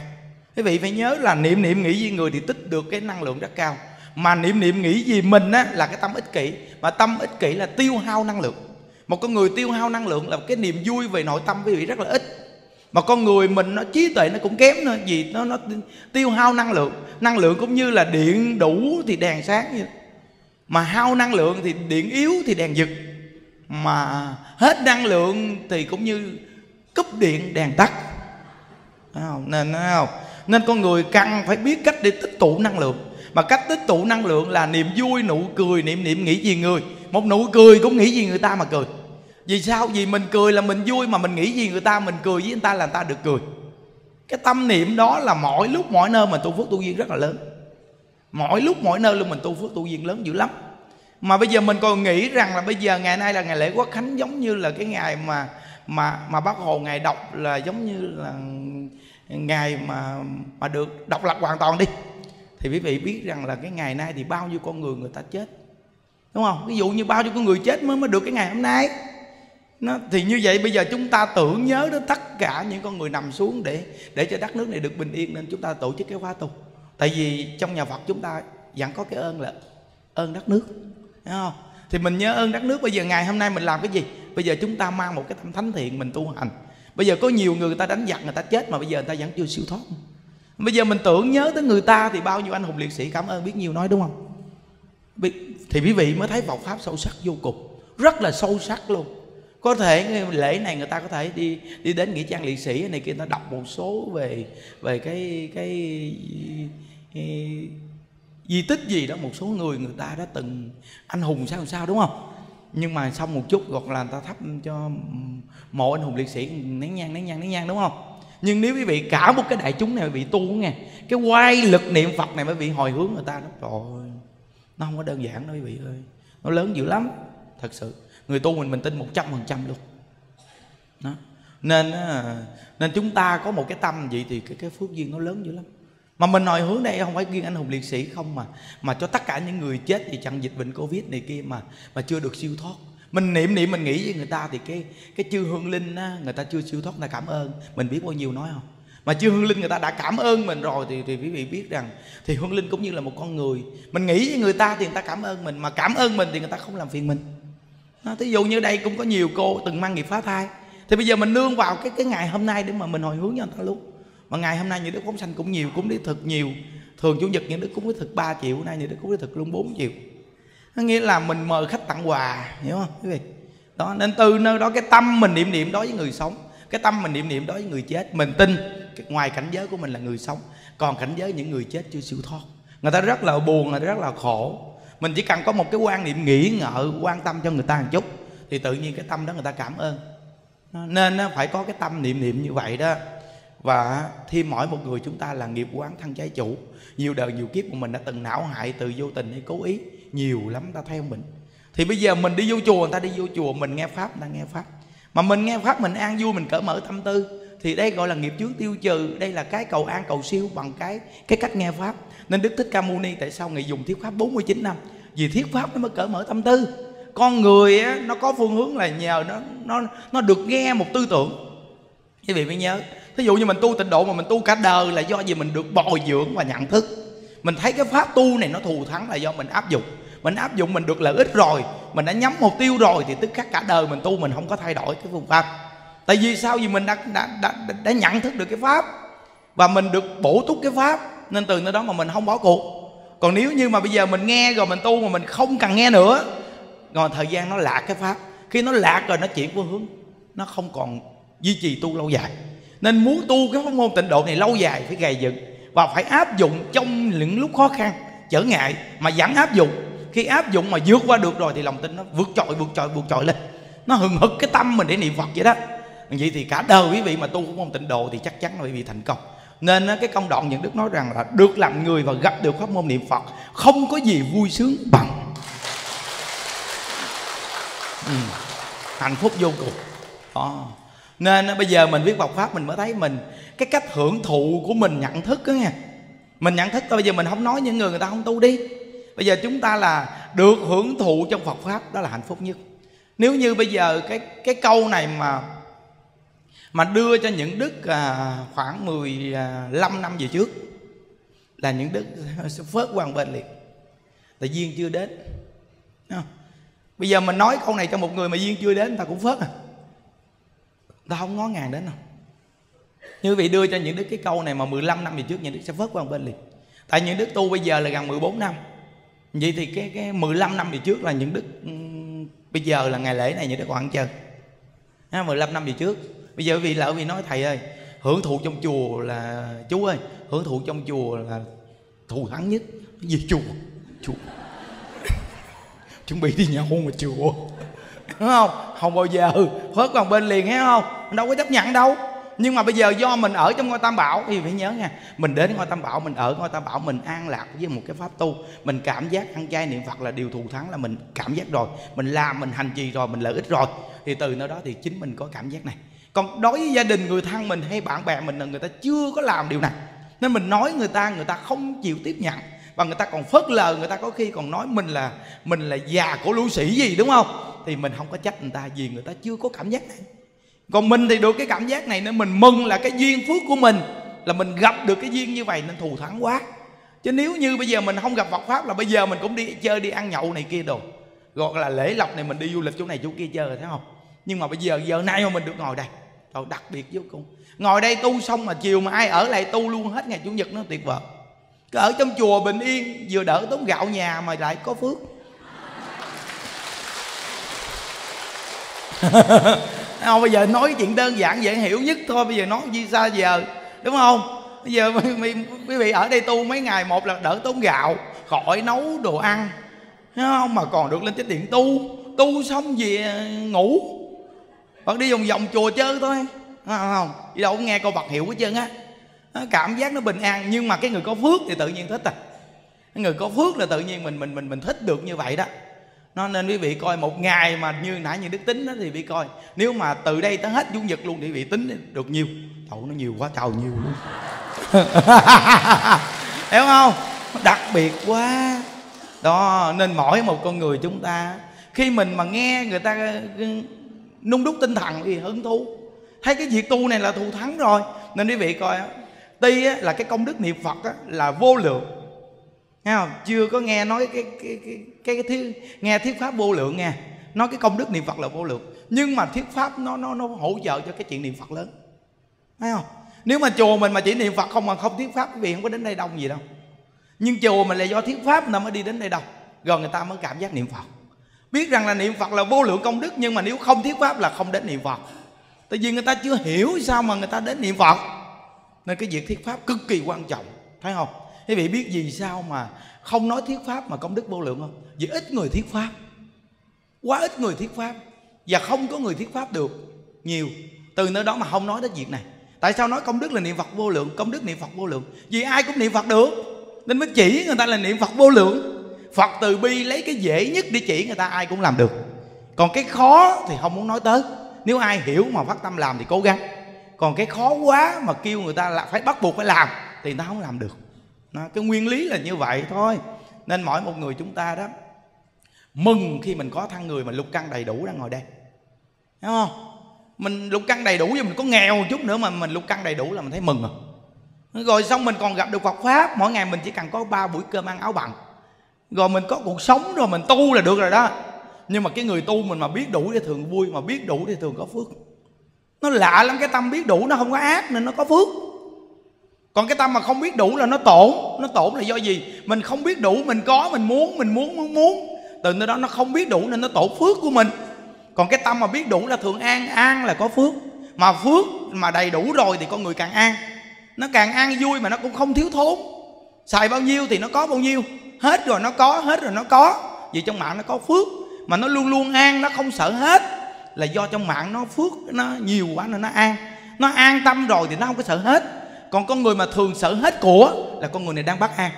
Quý vị phải nhớ là niệm niệm nghĩ với người thì tích được cái năng lượng rất cao. Mà niệm niệm nghĩ gì mình á là cái tâm ích kỷ. Mà tâm ích kỷ là tiêu hao năng lượng. Một con người tiêu hao năng lượng là cái niềm vui về nội tâm quý vị rất là ít. Mà con người mình nó trí tuệ nó cũng kém nữa vì nó nó tiêu hao năng lượng. Năng lượng cũng như là điện đủ thì đèn sáng vậy mà hao năng lượng thì điện yếu thì đèn giật. Mà hết năng lượng thì cũng như cúp điện, đèn tắt. Không? nên không? Nên con người cần phải biết cách để tích tụ năng lượng. Mà cách tích tụ năng lượng là niềm vui, nụ cười, niệm niệm, nghĩ gì người. Một nụ cười cũng nghĩ gì người ta mà cười. Vì sao? Vì mình cười là mình vui mà mình nghĩ gì người ta, mình cười với người ta là người ta được cười. Cái tâm niệm đó là mỗi lúc, mỗi nơi mà tu phước tu duyên rất là lớn mỗi lúc mỗi nơi luôn mình tu phước tu duyên lớn dữ lắm. Mà bây giờ mình còn nghĩ rằng là bây giờ ngày nay là ngày lễ quốc khánh giống như là cái ngày mà mà mà bác hồ ngày đọc là giống như là ngày mà mà được độc lập hoàn toàn đi. Thì quý vị biết rằng là cái ngày nay thì bao nhiêu con người người ta chết. Đúng không? Ví dụ như bao nhiêu con người chết mới mới được cái ngày hôm nay. Nó, thì như vậy bây giờ chúng ta tưởng nhớ đến tất cả những con người nằm xuống để để cho đất nước này được bình yên nên chúng ta tổ chức cái khóa tu tại vì trong nhà Phật chúng ta vẫn có cái ơn là ơn đất nước Thấy không? Thì mình nhớ ơn đất nước bây giờ ngày hôm nay mình làm cái gì? Bây giờ chúng ta mang một cái tâm thánh thiện mình tu hành. Bây giờ có nhiều người người ta đánh giặc người ta chết mà bây giờ người ta vẫn chưa siêu thoát. Bây giờ mình tưởng nhớ tới người ta thì bao nhiêu anh hùng liệt sĩ cảm ơn biết nhiều nói đúng không? Thì quý vị mới thấy Phật pháp sâu sắc vô cùng rất là sâu sắc luôn. Có thể lễ này người ta có thể đi đi đến nghĩa trang liệt sĩ này kia người ta đọc một số về về cái, cái di tích gì đó, một số người người ta đã từng anh hùng sao sao, đúng không? Nhưng mà xong một chút hoặc là người ta thắp cho mộ anh hùng liệt sĩ nén nhang nén nhang nén nhang, đúng không? Nhưng nếu quý vị cả một cái đại chúng này bị tu nghe, cái quay lực niệm phật này mới bị hồi hướng người ta đó. Trời nó không có đơn giản đâu quý vị ơi. Nó lớn dữ lắm, thật sự. Người tu mình mình tin một trăm phần trăm luôn. Đó. Nên nên chúng ta có một cái tâm vậy thì cái cái phước duyên nó lớn dữ lắm mà mình hồi hướng đây không phải riêng anh hùng liệt sĩ không mà mà cho tất cả những người chết vì chặn dịch bệnh covid này kia mà mà chưa được siêu thoát. Mình niệm niệm mình nghĩ với người ta thì cái cái chư hương linh á, người ta chưa siêu thoát người ta cảm ơn. Mình biết bao nhiêu nói không? Mà chư hương linh người ta đã cảm ơn mình rồi thì thì quý vị biết rằng thì hương linh cũng như là một con người. Mình nghĩ với người ta thì người ta cảm ơn mình mà cảm ơn mình thì người ta không làm phiền mình. À, thí dụ như đây cũng có nhiều cô từng mang nghiệp phá thai. Thì bây giờ mình nương vào cái cái ngày hôm nay để mà mình hồi hướng cho người ta luôn mà ngày hôm nay những đứa phóng sanh cũng nhiều cũng đi thực nhiều. Thường chủ nhật những đứa cúng đi thực 3 triệu nay những đứa cúng đi thực luôn 4 triệu. Nó nghĩa là mình mời khách tặng quà, hiểu không? Quý vị. Đó, nên từ nơi đó cái tâm mình niệm niệm đối với người sống, cái tâm mình niệm niệm đối với người chết, mình tin ngoài cảnh giới của mình là người sống, còn cảnh giới những người chết chưa siêu thoát. Người ta rất là buồn, người ta rất là khổ. Mình chỉ cần có một cái quan niệm nghĩ ngợi, quan tâm cho người ta một chút, thì tự nhiên cái tâm đó người ta cảm ơn. Nên phải có cái tâm niệm niệm như vậy đó và thêm mỗi một người chúng ta là nghiệp quán thân trái chủ. Nhiều đời nhiều kiếp của mình đã từng não hại từ vô tình hay cố ý. Nhiều lắm ta theo mình. Thì bây giờ mình đi vô chùa người ta đi vô chùa mình nghe pháp người ta nghe pháp. Mà mình nghe pháp mình an vui mình cởi mở tâm tư. Thì đây gọi là nghiệp chướng tiêu trừ. Đây là cái cầu an cầu siêu bằng cái cái cách nghe pháp. Nên đức thích ca mâu ni tại sao ngài dùng thuyết pháp 49 năm? Vì thuyết pháp nó mới cởi mở tâm tư. Con người á, nó có phương hướng là nhờ nó nó nó được nghe một tư tưởng. Quý vị mới nhớ thí dụ như mình tu tịnh độ mà mình tu cả đời là do gì? Mình được bồi dưỡng và nhận thức. Mình thấy cái pháp tu này nó thù thắng là do mình áp dụng. Mình áp dụng mình được lợi ích rồi mình đã nhắm mục tiêu rồi thì tức khắc cả đời mình tu mình không có thay đổi cái phương pháp. Tại vì sao? Vì mình đã đã, đã, đã, đã nhận thức được cái pháp và mình được bổ túc cái pháp nên từ nơi đó mà mình không bỏ cuộc. Còn nếu như mà bây giờ mình nghe rồi mình tu mà mình không cần nghe nữa rồi thời gian nó lạc cái pháp. Khi nó lạc rồi nó chuyển phương hướng nó không còn duy trì tu lâu dài nên muốn tu cái pháp môn tịnh độ này lâu dài phải gầy dựng và phải áp dụng trong những lúc khó khăn, trở ngại mà vẫn áp dụng. Khi áp dụng mà vượt qua được rồi thì lòng tin nó vượt trội vượt trội vượt trội lên. Nó hừng hực cái tâm mình để niệm phật vậy đó. Vậy thì cả đời quý vị mà tu pháp môn tịnh độ thì chắc chắn là quý vị thành công. Nên cái công đoạn những đức nói rằng là được làm người và gặp được pháp môn niệm phật, không có gì vui sướng bằng. Ừ. hạnh phúc vô cùng. Đó nên bây giờ mình viết Phật pháp mình mới thấy mình cái cách hưởng thụ của mình nhận thức đó nha. Mình nhận thức thôi bây giờ mình không nói những người người ta không tu đi. Bây giờ chúng ta là được hưởng thụ trong Phật pháp đó là hạnh phúc nhất. Nếu như bây giờ cái cái câu này mà mà đưa cho những đức à, khoảng 15 à, năm về trước là những đức phớt hoàng bên liền. Là duyên chưa đến. Bây giờ mình nói câu này cho một người mà duyên chưa đến người ta cũng phớt à ta không ngó ngàng đến đâu. Như vị đưa cho những đức cái câu này mà 15 năm về trước những đức sẽ vớt qua bên liền. Tại những đức tu bây giờ là gần 14 năm. Vậy thì cái cái 15 năm về trước là những đức ừ, bây giờ là ngày lễ này những đức còn ăn chơi. Ha, 15 năm về trước. Bây giờ vì lỡ vì nói thầy ơi hưởng thụ trong chùa là chú ơi hưởng thụ trong chùa là thù thắng nhất. Gì chùa? Chùa. Chuẩn bị đi nhà hôn mà chùa đúng không? Không bao giờ. Ừ, phớt vào bên liền, thấy không? Đâu có chấp nhận đâu. Nhưng mà bây giờ do mình ở trong ngôi tam bảo, thì phải nhớ nha, mình đến ngôi tam bảo, mình ở ngôi tam bảo, mình an lạc với một cái pháp tu. Mình cảm giác ăn chay niệm phật là điều thù thắng, là mình cảm giác rồi. Mình làm, mình hành trì rồi, mình lợi ích rồi. Thì từ nơi đó thì chính mình có cảm giác này. Còn đối với gia đình, người thân mình hay bạn bè mình là người ta chưa có làm điều này. Nên mình nói người ta người ta không chịu tiếp nhận và người ta còn phớt lờ, người ta có khi còn nói mình là mình là già của lưu sĩ gì, đúng không? Thì mình không có trách người ta vì người ta chưa có cảm giác này. Còn mình thì được cái cảm giác này nên mình mừng là cái duyên phước của mình, là mình gặp được cái duyên như vậy nên thù thắng quá. Chứ nếu như bây giờ mình không gặp Phật pháp là bây giờ mình cũng đi chơi, đi ăn nhậu này kia đồ. Gọi là lễ lộc này, mình đi du lịch chỗ này chỗ kia chơi rồi thấy không? Nhưng mà bây giờ giờ nay mà mình được ngồi đây rồi đặc biệt vô cùng. Ngồi đây tu xong mà chiều mà ai ở lại tu luôn hết ngày chủ nhật nó tuyệt vời ở trong chùa bình yên vừa đỡ tốn gạo nhà mà lại có phước. Không bây giờ nói chuyện đơn giản dễ hiểu nhất thôi bây giờ nói gì xa giờ đúng không? Bây giờ quý vị ở đây tu mấy ngày một là đỡ tốn gạo khỏi nấu đồ ăn thấy không? Mà còn được lên chánh điện tu tu xong về ngủ. Hoặc đi vòng vòng chùa chơi thôi không, không? Đi đâu cũng nghe câu bật hiệu hết trơn á cảm giác nó bình an, nhưng mà cái người có phước thì tự nhiên thích à. Cái người có phước là tự nhiên mình mình mình mình thích được như vậy đó. Nó nên quý vị coi một ngày mà như nãy như đức tính đó thì bị coi. Nếu mà từ đây tới hết chủ nhật luôn thì quý vị tính được nhiêu Trời, nó nhiều quá, trời nhiều luôn. Hiểu không? Đặc biệt quá. Đó, nên mỗi một con người chúng ta, khi mình mà nghe người ta ừ, nung đúc tinh thần thì hứng thú. Thấy cái việc tu này là thù thắng rồi. Nên quý vị coi tuy là cái công đức niệm phật là vô lượng. Nghe không? Chưa có nghe nói cái cái cái cái, cái thứ nghe thuyết pháp vô lượng nghe. Nói cái công đức niệm phật là vô lượng. Nhưng mà thuyết pháp nó nó nó hỗ trợ cho cái chuyện niệm phật lớn. Thấy không? Nếu mà chùa mình mà chỉ niệm phật không mà không thuyết pháp quý vị không có đến đây đông gì đâu. Nhưng chùa mình là do thuyết pháp nên mới đi đến đây đâu. Rồi người ta mới cảm giác niệm phật. Biết rằng là niệm phật là vô lượng công đức nhưng mà nếu không thuyết pháp là không đến niệm phật. Tại vì người ta chưa hiểu sao mà người ta đến niệm phật nên cái việc thuyết pháp cực kỳ quan trọng, thấy không? Quý vị biết gì sao mà không nói thuyết pháp mà công đức vô lượng không? Vì ít người thuyết pháp. Quá ít người thuyết pháp. Và không có người thuyết pháp được nhiều. Từ nơi đó mà không nói đến việc này. Tại sao nói công đức là niệm phật vô lượng? Công đức niệm phật vô lượng. Vì ai cũng niệm phật được. Nên mới chỉ người ta là niệm phật vô lượng. Phật từ bi lấy cái dễ nhất để chỉ người ta ai cũng làm được. Còn cái khó thì không muốn nói tới. Nếu ai hiểu mà phát tâm làm thì cố gắng còn cái khó quá mà kêu người ta là phải bắt buộc phải làm thì người ta không làm được. Nó, cái nguyên lý là như vậy thôi. Nên mỗi một người chúng ta đó mừng khi mình có thân người mà lục căn đầy đủ đang ngồi đây. Đúng không? Mình lục căn đầy đủ và mình có nghèo một chút nữa mà mình lục căn đầy đủ là mình thấy mừng rồi rồi xong mình còn gặp được Phật pháp mỗi ngày mình chỉ cần có ba buổi cơm ăn áo bằng. Rồi mình có cuộc sống rồi mình tu là được rồi đó. Nhưng mà cái người tu mình mà biết đủ thì thường vui mà biết đủ thì thường có phước nó lạ lắm, cái tâm biết đủ nó không có ác nên nó có phước. Còn cái tâm mà không biết đủ là nó tổn. Nó tổn là do gì? Mình không biết đủ, mình có, mình muốn mình muốn muốn muốn. Từ nơi đó nó không biết đủ nên nó tổn phước của mình. Còn cái tâm mà biết đủ là thường an an là có phước. Mà phước mà đầy đủ rồi thì con người càng an. Nó càng an vui mà nó cũng không thiếu thốn. Xài bao nhiêu thì nó có bao nhiêu. Hết rồi nó có, hết rồi nó có. Vì trong mạng nó có phước mà nó luôn luôn an, nó không sợ hết là do trong mạng nó phước, nó nhiều quá nên nó an. Nó an tâm rồi thì nó không có sợ hết. Còn con người mà thường sợ hết của là con người này đang bất an.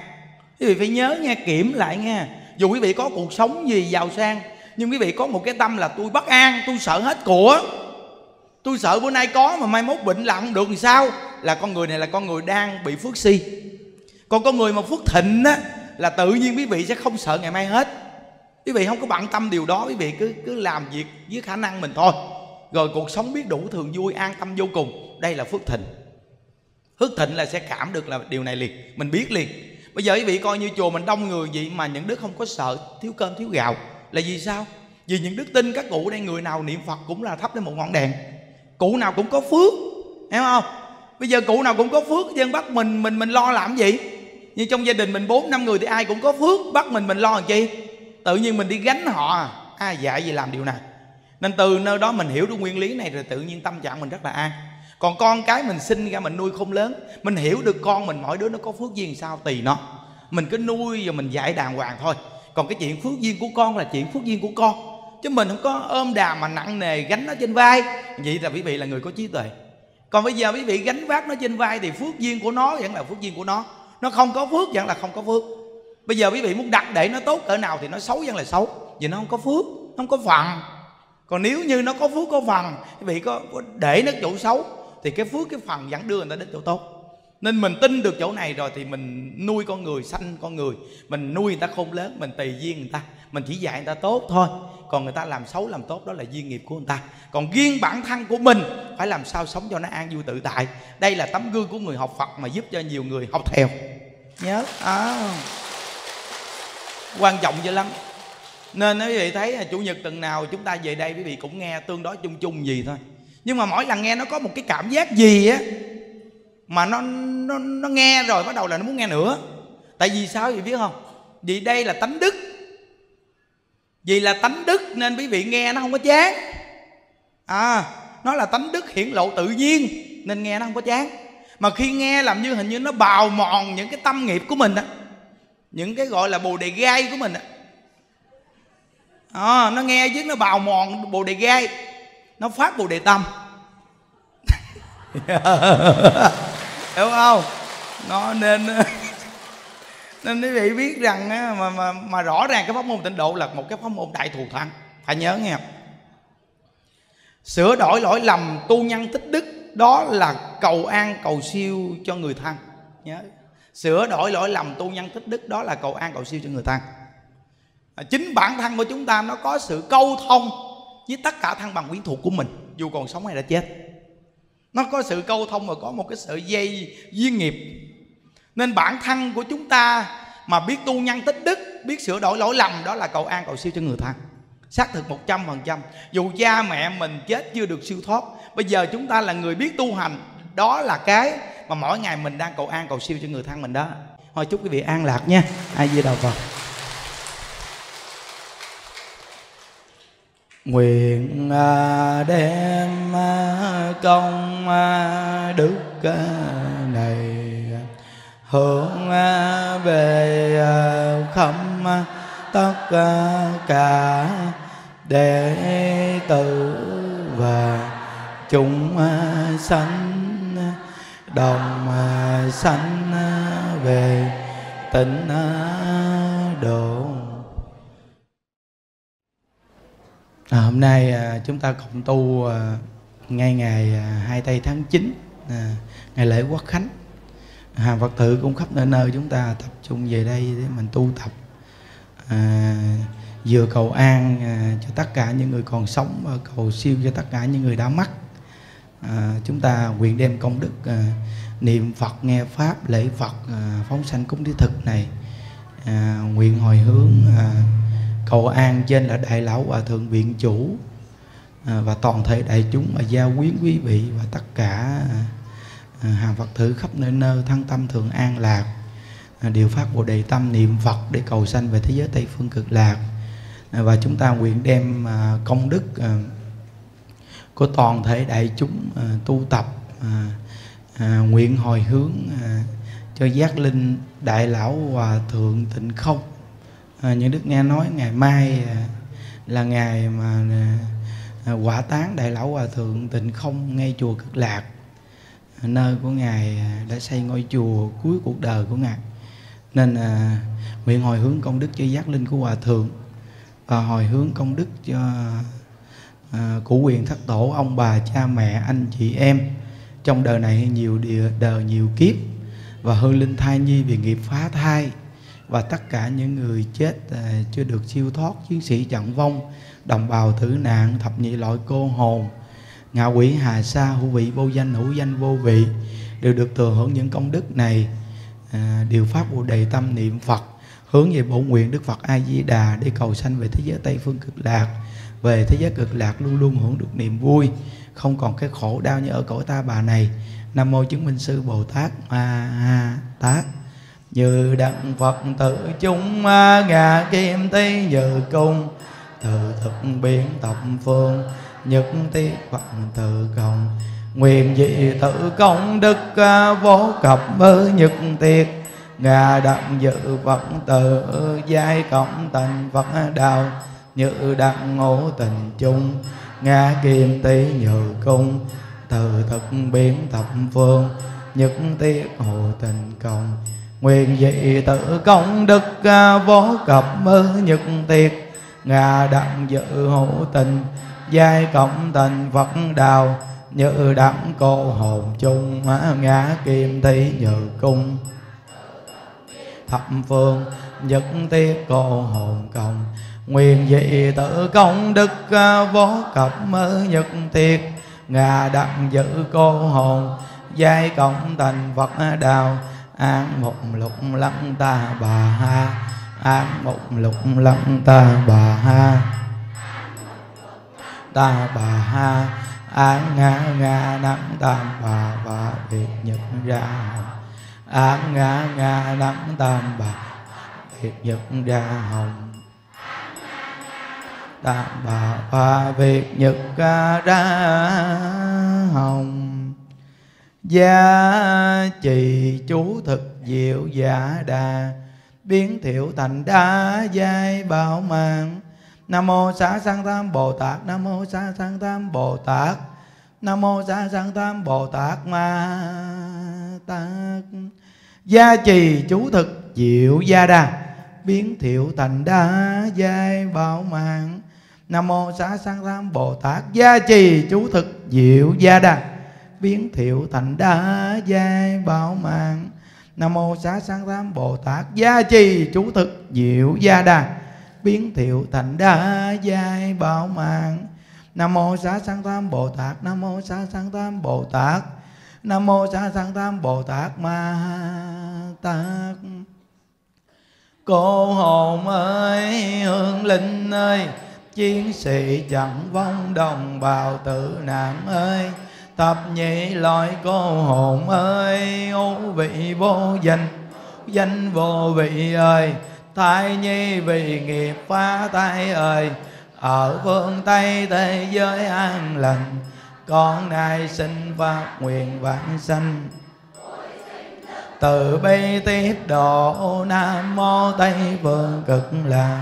Quý vị phải nhớ nghe kiểm lại nghe dù quý vị có cuộc sống gì giàu sang, nhưng quý vị có một cái tâm là tôi bất an, tôi sợ hết của. Tôi sợ bữa nay có mà mai mốt bệnh là không được thì sao? Là con người này là con người đang bị phước si. Còn con người mà phước thịnh á, là tự nhiên quý vị sẽ không sợ ngày mai hết quý vị không có bận tâm điều đó, quý vị cứ cứ làm việc với khả năng mình thôi. Rồi cuộc sống biết đủ thường vui, an tâm vô cùng. Đây là phước thịnh. Phước thịnh là sẽ cảm được là điều này liền. Mình biết liền. Bây giờ quý vị coi như chùa mình đông người vậy mà những đức không có sợ, thiếu cơm, thiếu gạo. Là vì sao? Vì những đức tin các cụ đây người nào niệm phật cũng là thắp lên một ngọn đèn. Cụ nào cũng có phước, hiểu không? Bây giờ cụ nào cũng có phước dân bắt mình mình mình lo làm gì? Nhưng trong gia đình mình bốn năm người thì ai cũng có phước, bắt mình mình lo làm chi? Tự nhiên mình đi gánh họ. À dạy gì làm điều này nên từ nơi đó mình hiểu được nguyên lý này rồi tự nhiên tâm trạng mình rất là an. Còn con cái mình sinh ra mình nuôi không lớn, mình hiểu được con mình mỗi đứa nó có phước duyên sao tùy nó. Mình cứ nuôi và mình dạy đàng hoàng thôi. Còn cái chuyện phước duyên của con là chuyện phước duyên của con. Chứ mình không có ôm đàm mà nặng nề gánh nó trên vai. Vậy là quý vị là người có trí tuệ. Còn bây giờ quý vị gánh vác nó trên vai thì phước duyên của nó vẫn là phước duyên của nó. Nó không có phước vẫn là không có phước bây giờ quý vị muốn đặt để nó tốt cỡ nào thì nó xấu vẫn là xấu. Vì nó không có phước không có phần. Còn nếu như nó có phước có phần quý vị có, có để nó chỗ xấu thì cái phước cái phần vẫn đưa người ta đến chỗ tốt. Nên mình tin được chỗ này rồi thì mình nuôi con người sanh con người. Mình nuôi người ta không lớn mình tùy duyên người ta. Mình chỉ dạy người ta tốt thôi. Còn người ta làm xấu làm tốt đó là duyên nghiệp của người ta. Còn riêng bản thân của mình phải làm sao sống cho nó an vui tự tại. Đây là tấm gương của người học phật mà giúp cho nhiều người học theo. Nhớ. À, quan trọng dữ lắm. Nên quý vị thấy là chủ nhật tuần nào chúng ta về đây quý vị cũng nghe tương đối chung chung gì thôi. Nhưng mà mỗi lần nghe nó có một cái cảm giác gì á, mà nó nó nó nghe rồi bắt đầu là nó muốn nghe nữa. Tại vì sao vậy biết không? Vì đây là tánh đức. Vì là tánh đức nên quý vị nghe nó không có chán. À nó là tánh đức hiển lộ tự nhiên nên nghe nó không có chán. Mà khi nghe làm như hình như nó bào mòn những cái tâm nghiệp của mình á những cái gọi là bồ đề gai của mình à, nó nghe chứ nó bào mòn bồ đề gai. Nó phát bồ đề tâm. Hiểu không? Nó nên nên quý vị biết rằng mà, mà, mà rõ ràng cái pháp môn tịnh độ là một cái pháp môn đại thù thắng. Phải nhớ nghe. Sửa đổi lỗi lầm tu nhân tích đức đó là cầu an cầu siêu cho người thân. Nhớ sửa đổi lỗi lầm tu nhân tích đức, đó là cầu an, cầu siêu cho người thân à, chính bản thân của chúng ta nó có sự câu thông với tất cả thân bằng quyến thuộc của mình, dù còn sống hay đã chết. Nó có sự câu thông và có một cái sợi dây duyên nghiệp. Nên bản thân của chúng ta mà biết tu nhân tích đức, biết sửa đổi lỗi lầm, đó là cầu an, cầu siêu cho người thân xác thực một trăm phần trăm. Dù cha mẹ mình chết chưa được siêu thoát, bây giờ chúng ta là người biết tu hành, đó là cái mà mỗi ngày mình đang cầu an, cầu siêu cho người thân mình đó. Thôi chúc quý vị an lạc nha. Ai di đầu phật nguyện à, đem à, công à, đức này hướng về khắp tất cả đệ tử và chúng sanh đồng à, sanh à, về tịnh à, độ. À, hôm nay à, chúng ta cộng tu à, ngay ngày à, 2 tây tháng 9 à, ngày lễ quốc khánh. Hàng phật tử cũng khắp nơi nơi chúng ta tập trung về đây để mình tu tập. À, vừa cầu an à, cho tất cả những người còn sống và cầu siêu cho tất cả những người đã mất à, chúng ta nguyện đem công đức à, niệm phật nghe pháp lễ phật à, phóng sanh cúng thí thực này. À, nguyện hồi hướng à, cầu an trên là đại lão hòa thượng viện chủ à, và toàn thể đại chúng và gia quyến quý vị và tất cả à, à, hàng phật tử khắp nơi nơi thân tâm thường an lạc. À, điều phát bồ đề tâm niệm phật để cầu sanh về thế giới tây phương cực lạc. À, và chúng ta nguyện đem à, công đức à, của toàn thể đại chúng à, tu tập à, à, nguyện hồi hướng à, cho giác linh đại lão hòa thượng tịnh không. À, những đức nghe nói ngày mai à, là ngày mà à, à, quả tán đại lão hòa thượng tịnh không ngay chùa cực lạc. À, nơi của ngài à, đã xây ngôi chùa cuối cuộc đời của ngài. Nên à, nguyện hồi hướng công đức cho giác linh của hòa thượng và hồi hướng công đức cho à, cụ quyền thất tổ ông bà cha mẹ anh chị em. Trong đời này nhiều địa đời nhiều kiếp và hương linh thai nhi vì nghiệp phá thai. Và tất cả những người chết à, chưa được siêu thoát chiến sĩ trận vong đồng bào tử nạn thập nhị loại cô hồn ngạ quỷ hà sa hữu vị vô danh hữu danh vô vị đều được thừa hưởng những công đức này. À, đều phát bồ đề tâm niệm phật hướng về bổn nguyện đức phật a di đà để cầu sanh về thế giới tây phương cực lạc về thế giới cực lạc luôn luôn hưởng được niềm vui, không còn cái khổ đau như ở cõi ta bà này. Nam mô chứng minh sư bồ tát ma ha tát như đặng phật tự chúng ngà kim tí dự cung từ thực biến thập phương, nhất tiết phật tự công nguyện dị tự công đức à, vô cập mới nhất tiết ngà đặng dự phật tự giai cộng thành phật đạo như đăng ngũ tình chung ngã kim tý nhờ cung. Từ thực biến thập phương, nhất tiết hộ tình công nguyện dị tự công đức à, vô cập mơ nhất tiết. Ngà đặng dự hữu tình, giai cộng tình phật đào. Như đặng cô hồn chung à, ngã kim tý nhờ cung. Thập phương, nhất tiết cô hồn công nguyện dị tự công đức à, vô cập mơ nhật tiết ngà đặng giữ cô hồn, giai cộng thành phật đạo an một lục lăng ta bà ha, an một lục lăng ta bà ha. Ta bà ha, an nga nga nắng tam bà và việt nhật ra. An nga nga nắng tam bà việt nhật ra hồng tam bà và việt nhật ca ra hồng. Gia trì chú thực diệu giả đà, biến thiệu thành đa giai bảo mạng nam mô xá sanh tam bồ tát, nam mô xá sanh tam bồ tát, nam mô xá sanh tam bồ tát ma tát. Gia trì chú thực diệu gia đà, biến thiệu thành đa giai bảo mạng nam mô xá sanh tam bồ tát gia trì. Chú thực diệu gia đà. Biến thiệu thành đa giai bảo mạng. Nam mô xá sanh tam bồ tát gia trì. Chú thực diệu gia đà. Biến thiệu thành đa giai bảo mạng. Nam mô xá sanh tam bồ tát. Nam mô xá sanh tam bồ tát. Nam mô xá sanh tam bồ tát ma tát. Cô hồn ơi, hương linh ơi chiến sĩ chẳng vong đồng bào tử nạn ơi. Thập nhị loại cô hồn ơi, ô vị vô danh danh vô vị ơi. Thai nhi vì nghiệp phá tay ơi, ở phương tây thế giới an lành. Con nay xin phát nguyện vãng sanh. Từ bi tiếp độ, nam mô tây phương cực lạc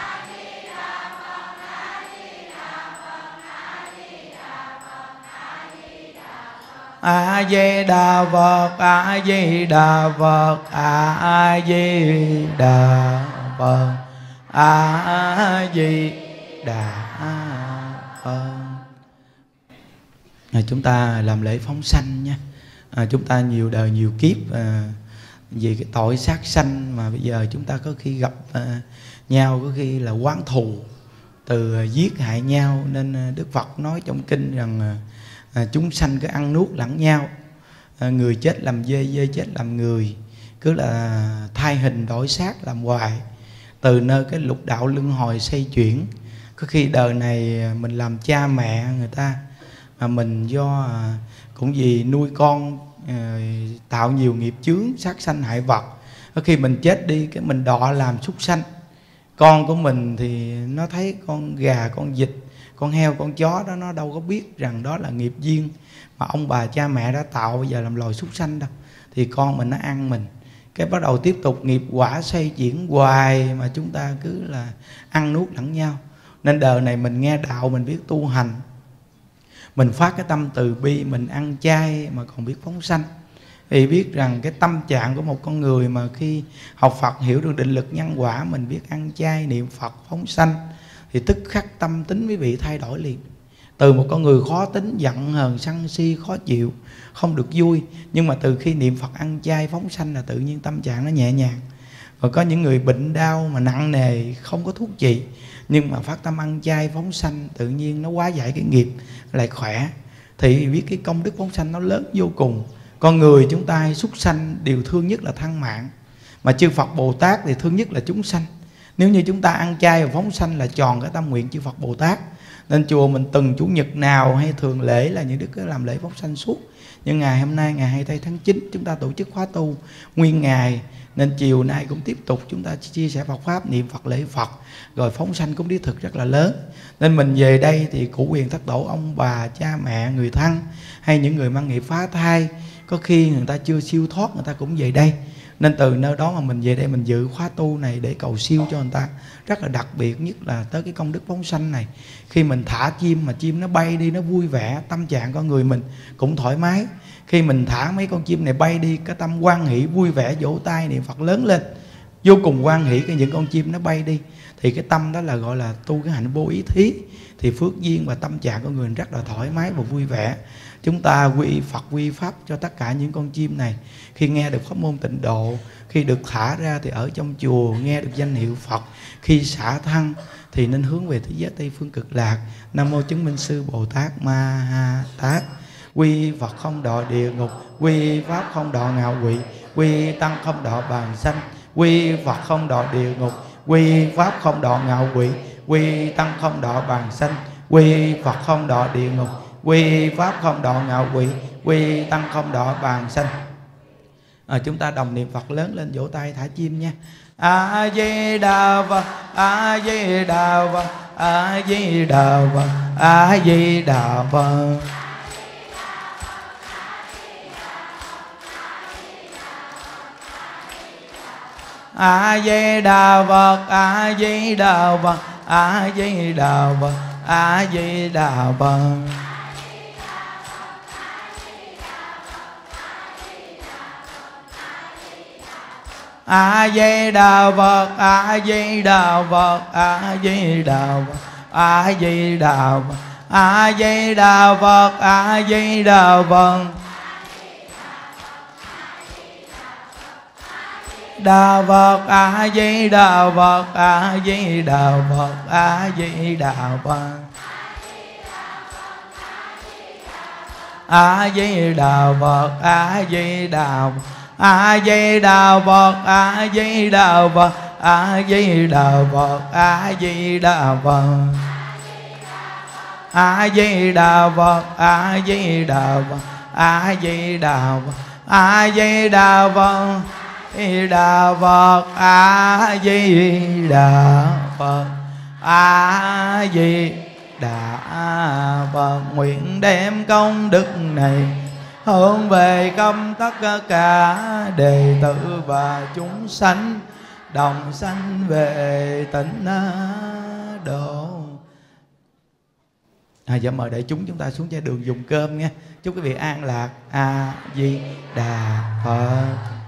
a di đà phật a di đà phật a di đà phật a di đà à, chúng ta làm lễ phóng sanh nha. À, chúng ta nhiều đời nhiều kiếp à, vì cái tội sát sanh mà bây giờ chúng ta có khi gặp à, nhau có khi là quán thù từ à, giết hại nhau. Nên à, đức phật nói trong kinh rằng à, à, chúng sanh cứ ăn nuốt lẫn nhau. À, người chết làm dê dê chết làm người. Cứ là thay hình đổi xác làm hoài. Từ nơi cái lục đạo luân hồi xây chuyển. Có khi đời này mình làm cha mẹ người ta mà mình do à, cũng vì nuôi con à, tạo nhiều nghiệp chướng sát sanh hại vật. Có khi mình chết đi cái mình đọ làm súc sanh. Con của mình thì nó thấy con gà con vịt con heo, con chó đó, nó đâu có biết rằng đó là nghiệp duyên mà ông bà cha mẹ đã tạo bây giờ làm loài súc sanh đâu. Thì con mình nó ăn mình. Cái bắt đầu tiếp tục nghiệp quả xoay chuyển hoài mà chúng ta cứ là ăn nuốt lẫn nhau. Nên đời này mình nghe đạo, mình biết tu hành. Mình phát cái tâm từ bi, mình ăn chay mà còn biết phóng sanh. Thì biết rằng cái tâm trạng của một con người mà khi học Phật hiểu được định lực nhân quả, mình biết ăn chay, niệm Phật, phóng sanh thì tức khắc tâm tính quý vị thay đổi liền. Từ một con người khó tính, giận hờn, sân si, khó chịu, không được vui, nhưng mà từ khi niệm phật ăn chay phóng sanh là tự nhiên tâm trạng nó nhẹ nhàng. Và có những người bệnh đau mà nặng nề, không có thuốc trị, nhưng mà phát tâm ăn chay phóng sanh, tự nhiên nó quá giải cái nghiệp, lại khỏe. Thì biết cái công đức phóng sanh nó lớn vô cùng. Con người chúng ta súc sanh, điều thương nhất là thăng mạng. Mà chư Phật Bồ Tát thì thương nhất là chúng sanh nếu như chúng ta ăn chay và phóng sanh là tròn cái tâm nguyện chư Phật Bồ Tát, nên chùa mình từng chủ nhật nào hay thường lễ là những đức cứ làm lễ phóng sanh suốt. Nhưng ngày hôm nay, ngày 2 tháng 9 chúng ta tổ chức khóa tu nguyên ngày, nên chiều nay cũng tiếp tục chúng ta chia sẻ Phật pháp, niệm Phật, lễ Phật, rồi phóng sanh cũng đi thực rất là lớn. Nên mình về đây thì cụ quyền thất tổ ông bà, cha mẹ, người thân hay những người mang nghiệp phá thai, có khi người ta chưa siêu thoát, người ta cũng về đây nên từ nơi đó mà mình về đây mình dự khóa tu này để cầu siêu cho người ta. Rất là đặc biệt nhất là tới cái công đức phóng sanh này. Khi mình thả chim mà chim nó bay đi, nó vui vẻ, tâm trạng con người mình cũng thoải mái. Khi mình thả mấy con chim này bay đi, cái tâm quan hỷ, vui vẻ, vỗ tay niệm phật lớn lên. Vô cùng quan hỷ cái những con chim nó bay đi. Thì cái tâm đó là gọi là tu cái hạnh vô ý thí. Thì phước duyên và tâm trạng của người rất là thoải mái và vui vẻ chúng ta quy Phật quy pháp cho tất cả những con chim này. Khi nghe được pháp môn tịnh độ, khi được thả ra thì ở trong chùa nghe được danh hiệu Phật, khi xả thân thì nên hướng về thế giới tây phương cực lạc. Nam mô chứng minh sư bồ tát ma ha tát. Quy Phật không đọa địa ngục, quy pháp không đọa ngạo quỷ, quy tăng không đọa bàn sanh, quy Phật không đọa địa ngục, quy pháp không đọa ngạo quỷ, quy tăng không đọa bàn sanh, quy Phật không đọa địa ngục quy pháp không độ ngạo quỷ quy tăng không độ bàn sanh. À, chúng ta đồng niệm phật lớn lên vỗ tay thả chim nha. A di đà phật a di đà phật a di đà phật a di đà phật a di đà phật a di đà phật a di đà phật a di đà phật a di đà phật a di đà phật a di đà phật a di đà phật a di đà phật a di đà phật đà phật a di đà phật a di đà phật a di đà phật a di đà phật a di đà phật a di đà phật a di đà phật a di đà phật a di đà phật a di đà phật a di đà phật a di đà phật a di đà phật di đà phật a di đà phật a di đà phật nguyện đem công đức này hướng về công tất cả đệ tử và chúng sanh đồng sanh về tịnh độ. À, giờ mời đại chúng chúng ta xuống ra đường dùng cơm nghe chúc quý vị an lạc. A di đà phật.